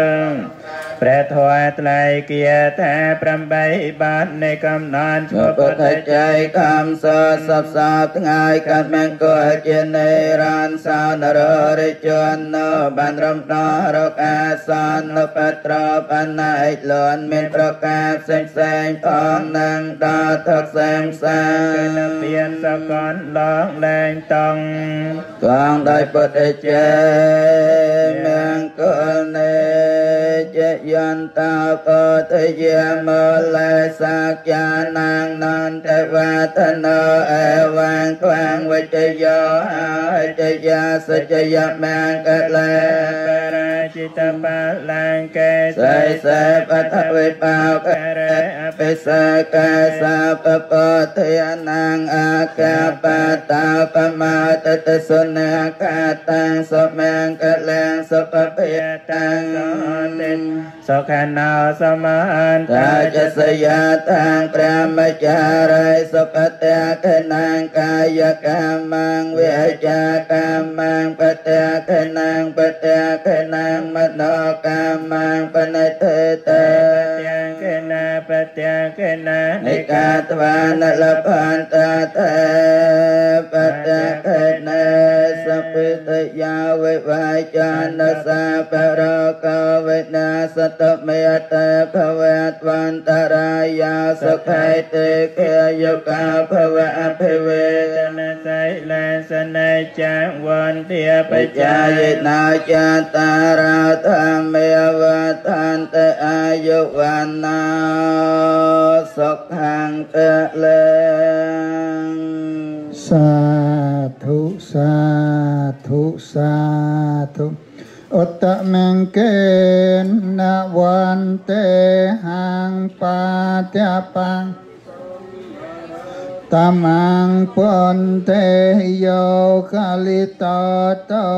ព្រះធម៌ថ្លៃគៀថា8បាតនៃកំណត់ឈ្មោះពុទ្ធច័យកំសោសពសពថ្ងៃកាត់មង្គលជានេរានសោនររិជននៅបានរំដោះរកអាសននៅបត្របណ្ណៃលន់មានប្រការផ្សេងផ្សេងផងនឹងដល់ថកផ្សេងផ្សេងពៀនសកលដងលែងតង់កងដោយពុទ្ធជ័យមង្គលនេ ជយន្តោកតយាមលេសាក្យានាងនន្តវតនោអេវាងខ្វាងវិជយោហិជយាសច្ចយមង្គលេ បរាជិតបាលាងកេសៃសេបតវិបោករេអភិសេកេសាពពធានាងអាកាបតោបមតតសុនាកាតាំងសមង្គលាងសុពភិតាំងតិសុខណោសមន្តាចសយាតាំងព្រះមចារិសុខតេកនាងកាយកម្មងវិចាកម្មងបតេកនាងបតេ កនាងមនោកម្មងបនិទេតេទាំងកេណាបទាំងកេណានិកាតវានលភន្តតេបតកេនេ សពិតយាវិវាចានសាបរកវេណាសតមេតេភវតវន្តរាយាសុខេតិកេយុកាភវអភិវេតនសៃលាសនេចាវន្ទាបបច្ចាចាយិណាចាតារាធម្មេវតន្តអាយុវណ្ណាសុខੰតលេសា sadhu sadhu. Otak mengken na wante hang patiapang tamang pon te yo kali tata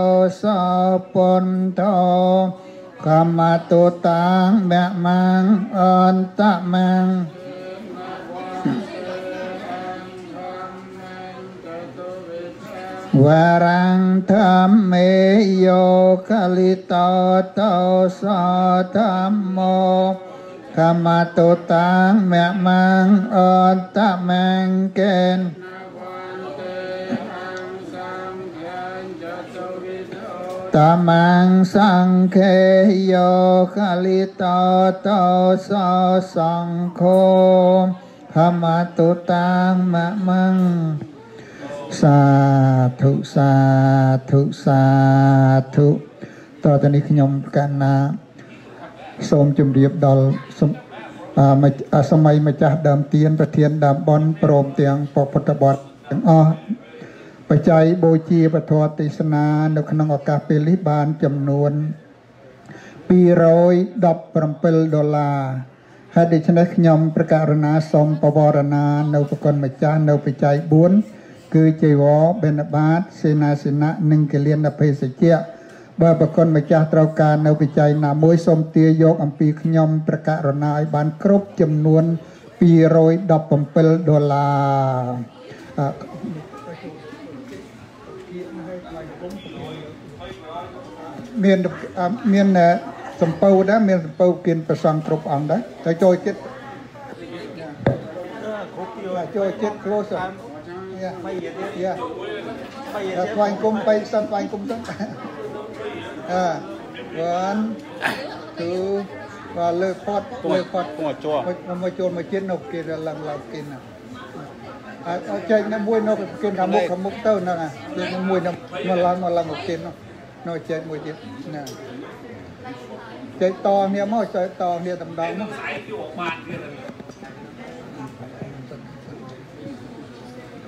ទេយោកាលិតតោសពន្តោកម្មតុតាំមមងអន្តមង្ឃវរាំងធម្មេយោកលិតោតោសធម្មោកម្មតុតាំមមងអន្តមង្កេនតមង្សង្ខេយោកលិតោតោសសង្ឃោកម្មតុតាំមមង សាធុសាធុសាធុតទៅនេះខ្ញុំកណ្ណាសូមជម្រាបដល់សំអឺម្ចាស់សម័យម្ចាស់ដើមទៀនប្រធានដើមបនព្រមទាំងពពុទ្ធបទទាំងអស់បច្ច័យបូជាពធទេសនានៅក្នុងឱកាសពេលនេះបានចំនួន217ដុល្លារហើយដូច្នេះខ្ញុំប្រកាសណាសូមបវរណា នៅប្រគុណម្ចាស់នៅបច្ច័យ4 គឺចៃវរបិណ្ឌបាតសេនាសនៈនិងគលានភេសជ្ជៈបើប្រគុណម្ចាស់ត្រូវការនៅវិច័យណាមួយសូមទាយកអំពីខ្ញុំប្រកាសរណាឲ្យបានគ្រប់ចំនួន217ដុល្លារអឺមានអឺមានសំពៅដែរមានសំពៅគៀនប្រសងគ្រប់អង្គដែរតែចូលចិត្តចូលចិត្ត close យ៉ា យ៉ាយ៉ាស្វែងគុំបីសិនស្វែងគុំទៅអឺ one two và លើផតលើផតគង់ឲ្យជាប់មកមកចូលមកជិននៅគេឡើងឡើងគេណាអើចេញនៅមួយនៅគេខាងមុខខាងមុខទៅហ្នឹងអាចេញមួយនៅមកឡើងមកឡើងមកគេនោះនៅចេញមួយទៀតណាចេញតគ្នាមកចេញតគ្នាតម្ដងមក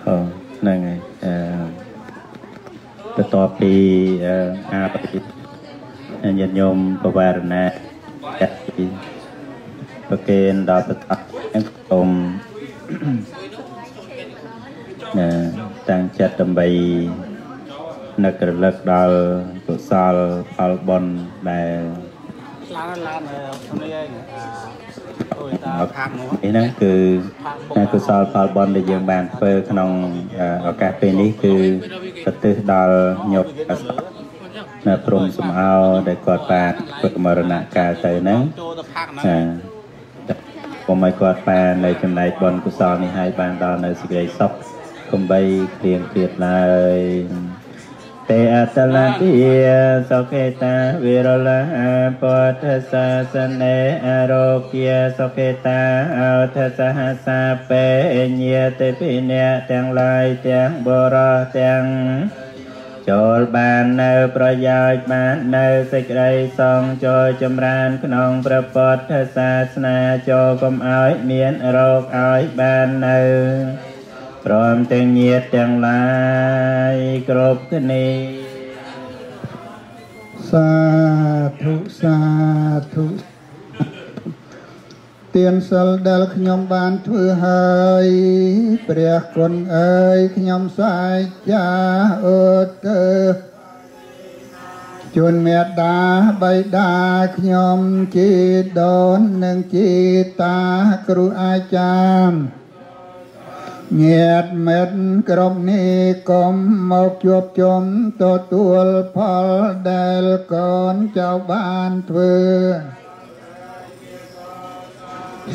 ហ្នឹងហើយអឺបន្ទាប់ពីអឺអាបតិញាតិញោមបវារណាចាក់ពីប្រកេនដល់ប្រតាប់ខ្ញុំសូមណែតាំងចិត្តដើម្បីនឹករលឹកដល់កុសលផលបុណ្យដែលឡានឡាននេះឯងអូយតាខាងនោះ នេះហ្នឹងគឺការកុសលផលបុណ្យដែលយើងបានធ្វើក្នុងអឺឱកាសពេលនេះគឺប្រទិសដល់ញាតិអសនៅព្រំសំអោដែលគាត់បានធ្វើមរណកាលទៅហ្នឹងចូលទៅផាកហ្នឹងចាពុំឲ្យគាត់បាននៅចំណែកបុណ្យកុសលនេះឲ្យបានដល់នៅសេចក្តីសុខកុំបីគ្លៀងគ្លាតឡើយ ទេអតលតិសុខេតាវិរលហពុទ្ធសាសនេអរោគាសុខេតាអោទសហសាពេញាតិពិនៈទាំងឡាយទាំងបរោះទាំងចូលបាននៅប្រយោជន៍បាននៅសេចក្តីសងចូលចម្រើនក្នុងព្រះពុទ្ធសាសនាចូលកុំឲ្យមានរោគឲ្យបាននៅ ព្រមទាំងញាតិទាំងឡាយគ្រប់គ្នាសាធុសាធុទានសិលដែលខ្ញុំបានធ្វើហើយព្រះគុណអើយខ្ញុំសាយចាអើទៅជួនមេត្តាបៃតាខ្ញុំជីដូននិងជីតាគ្រូអាចារ្យ ញាតមិត្តក្រុមនេះកុំមកជួបជុំទទួលផលដែលកូនចៅបានធ្វើ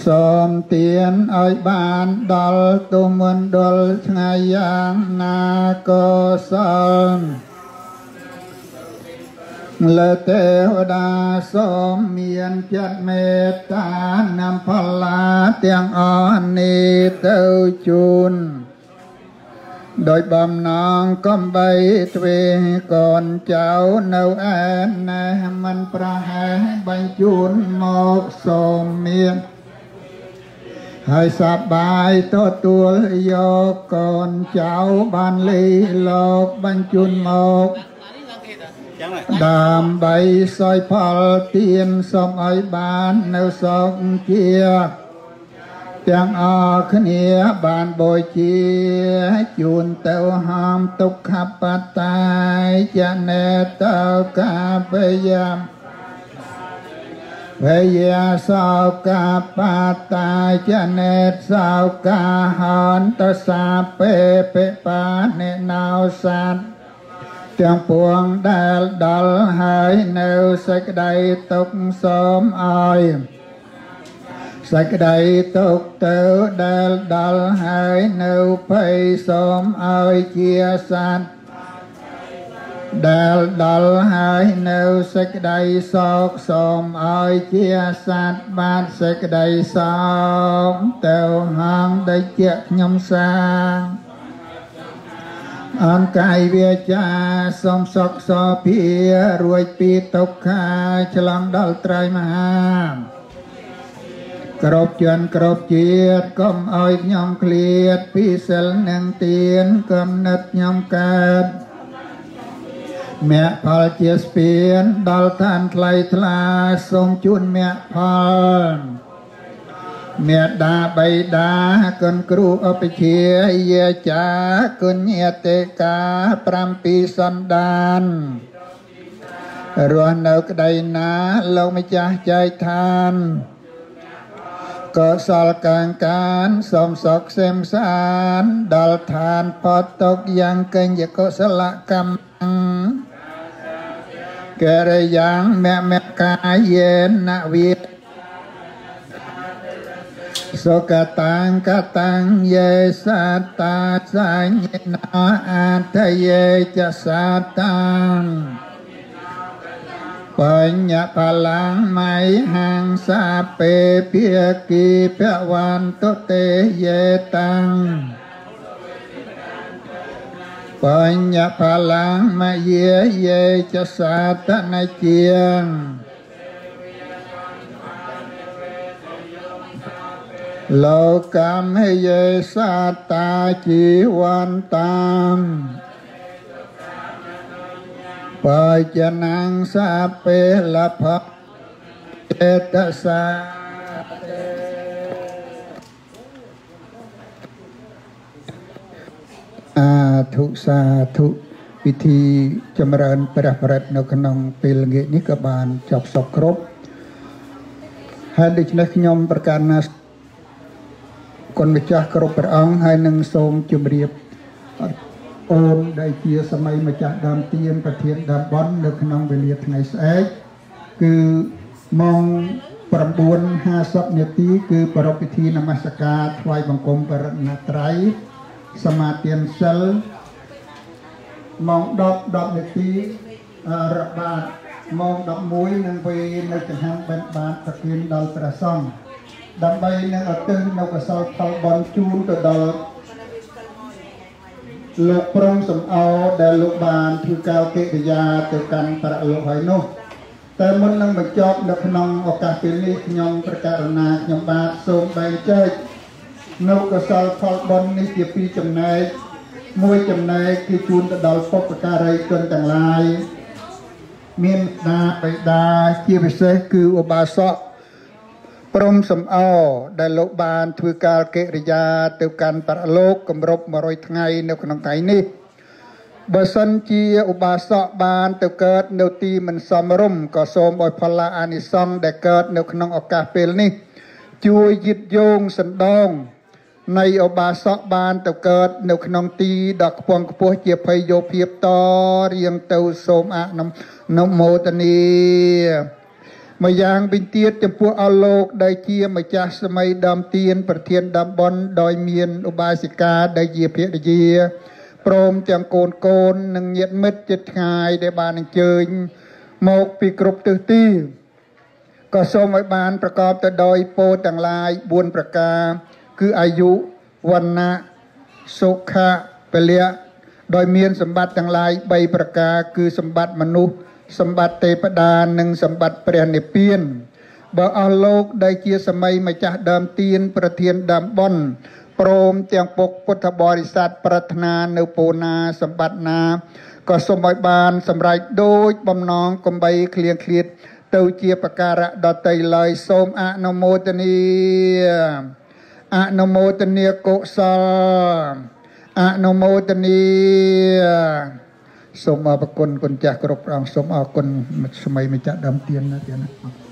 សូមទានឲ្យបានដល់ទុំមណ្ឌលថ្ងៃយ៉ាងណាក៏សល លើទេវតាសូមមានចិត្តមេត្តានำផល្លាទាំងអស់នេះទៅជូនដោយបំណងកំបីទ្វេកូនចៅនៅឯណេះមិនប្រហែសបញ្ជូនមកសូមមានហើយសប្បាយទទួលយកកូនចៅបានលីលោកបញ្ជូនមក ចឹងហ៎ដើម្បីសយផលទានសូមឲ្យបាននៅសុខជាទាំងអស់គ្នាបានបូជាជូនទៅហំទុក្ខបត្តាយចនេតោកាបយាមវយាសោកាបតាចនេតសោកាហន្តសាពេពេបានិណោសัต ទាំងពួងដែលដល់ហើយនៅសេចក្តីទុកសូមឲ្យសេចក្តីទុកទៅដែលដល់ហើយនៅភ័យសូមឲ្យជាសត្វដែលដល់ហើយនៅសេចក្តីសោកសូមឲ្យជាសត្វបានសេចក្តីសោកទៅហងដែលជាខ្ញុំសាង អង្កាយវាចាសូមសុខសភារួចពីទុក្ខាឆ្លងដល់ត្រៃមហាគ្រប់ជន់គ្រប់ជាតិកុំឲ្យខ្ញុំឃ្លាតពីសិលនិងទានកំណត់ខ្ញុំកើតមគ្គផលជាស្ពានដល់ឋានថ្លៃថ្លាសូមជូនមគ្គផល មេដាបៃតាគុណគ្រូឧបជាយាចាគុណញាតិកា7សន្តានរស់នៅក្តីណាលោកម្ចាស់ចែកឋានកុសលកាងកានសូមសុខសេមសានដល់ឋានផតទុកយ៉ាងកញ្ញកុសលកម្មករិយ៉ាងមមកាយេនវិសុ គតាំកតាំងយេសតាសញ្ញនោអតយេចសតាំងបញ្ញបលាំងមៃហង្សាពេភាគីភវន្តុទេយេតាំងបញ្ញបលាំ លោកកម្មយេសាតាជីវន្តាំបច្ចនំសាពេលភៈចេតសាអាធុសាធុពិធីចម្រើនព្រះបរិត្តនៅក្នុងពេលល្ងាចនេះក៏បានចប់សពគ្រប់ហើយដូច្នេះខ្ញុំប្រកាសណា គុណម្ចាស់គ្រប់ព្រះអង្គហើយនឹងសូមជម្រាបអូនដែលជាសម័យម្ចាស់ដើមទៀនប្រធានដើមបននៅក្នុងវេលាថ្ងៃស្អែកគឺម៉ោង9:50នាទីគឺប្រពៃពិធីនមស្ការថ្វាយបង្គំបរណត្រ័យសមាទានសិលម៉ោង10 10នាទីរបាតម៉ោង11នឹងពេលនៅចង្ហាន់បិណ្ឌបាតប្រគិនដល់ព្រះសង្ឃ ដើម្បីនឹងឧទ្ទិសនៅកុសលផលបន់ជូនទៅដល់លោកព្រមសំអោដែលលោកបានធ្វើកោកិរិយាទៅកាន់ប្រលោកហើយនោះតែមុននឹងបញ្ចប់នៅក្នុងឱកាសពេលនេះខ្ញុំប្រកាសណាខ្ញុំបាទសូមបែងចែកនៅកុសលផលបុណ្យនេះជាពីរចំណែកមួយចំណែកគឺជូនទៅដល់ពុព្វការីជនទាំងឡាយមានដាបិតាជាពិសេសគឺឧបាសក ព្រមសំអដែលលោកបានធ្វើការកិរិយាទៅកាន់បរលោកគម្រប់100ថ្ងៃនៅក្នុងថ្ងៃនេះបើសិនជាឧបាសកបានទៅកើតនៅទីមិនសមរម្យក៏សូមឲ្យផលអានិសង្សដែលកើតនៅក្នុងឱកាសពេលនេះ ជួយយឹតយោងសណ្ដងនៃឧបាសកបានទៅកើតនៅក្នុងទីដ៏ខ្ពង់ខ្ពស់ជាភ័យយោភាពតរៀងទៅសូមអនុមោទនា ម្យ៉ាងវិញទៀតចំពោះអស់លោកដែលជាម្ចាស់សម័យដើមទៀនប្រធានដើមបនដោយមានឧបាសិកាដែលជាភរិយាព្រមទាំងកូនកូននិងញាតិមិត្តជិតឆ្ងាយដែលបានអញ្ជើញមកពីគ្រប់ទិសទីក៏សូមឲ្យបានប្រកបទៅដោយពោធទាំងឡាយ4ប្រការ គឺអាយុវណ្ណៈសុខៈពលៈដោយមានសម្បត្តិទាំងឡាយ3ប្រការ គឺសម្បត្តិមនុស្ស សម្បត្តិទេពតានិងសម្បត្តិព្រះនិព្វានបើអស់លោកដែលជាសម័យម្ចាស់ដើមទៀនប្រធានដើមបុណ្យព្រមទាំងពុកពុទ្ធបរិស័ទប្រាថ្នានៅពូណាសម្បត្តិណាក៏សូមឲ្យបាន សម្រេចដូចបំណងកំបីឃ្លៀងឃ្លាតទៅជាប្រការៈដតីឡើយសូមអនុមោទនាអនុមោទនាកុសលអនុមោទនា សូមអរគុណគុណចាស់គ្រប់ព្រះអង្គសូមអរគុណសម័យម្ចាស់ដើមទៀនណាទៀតណា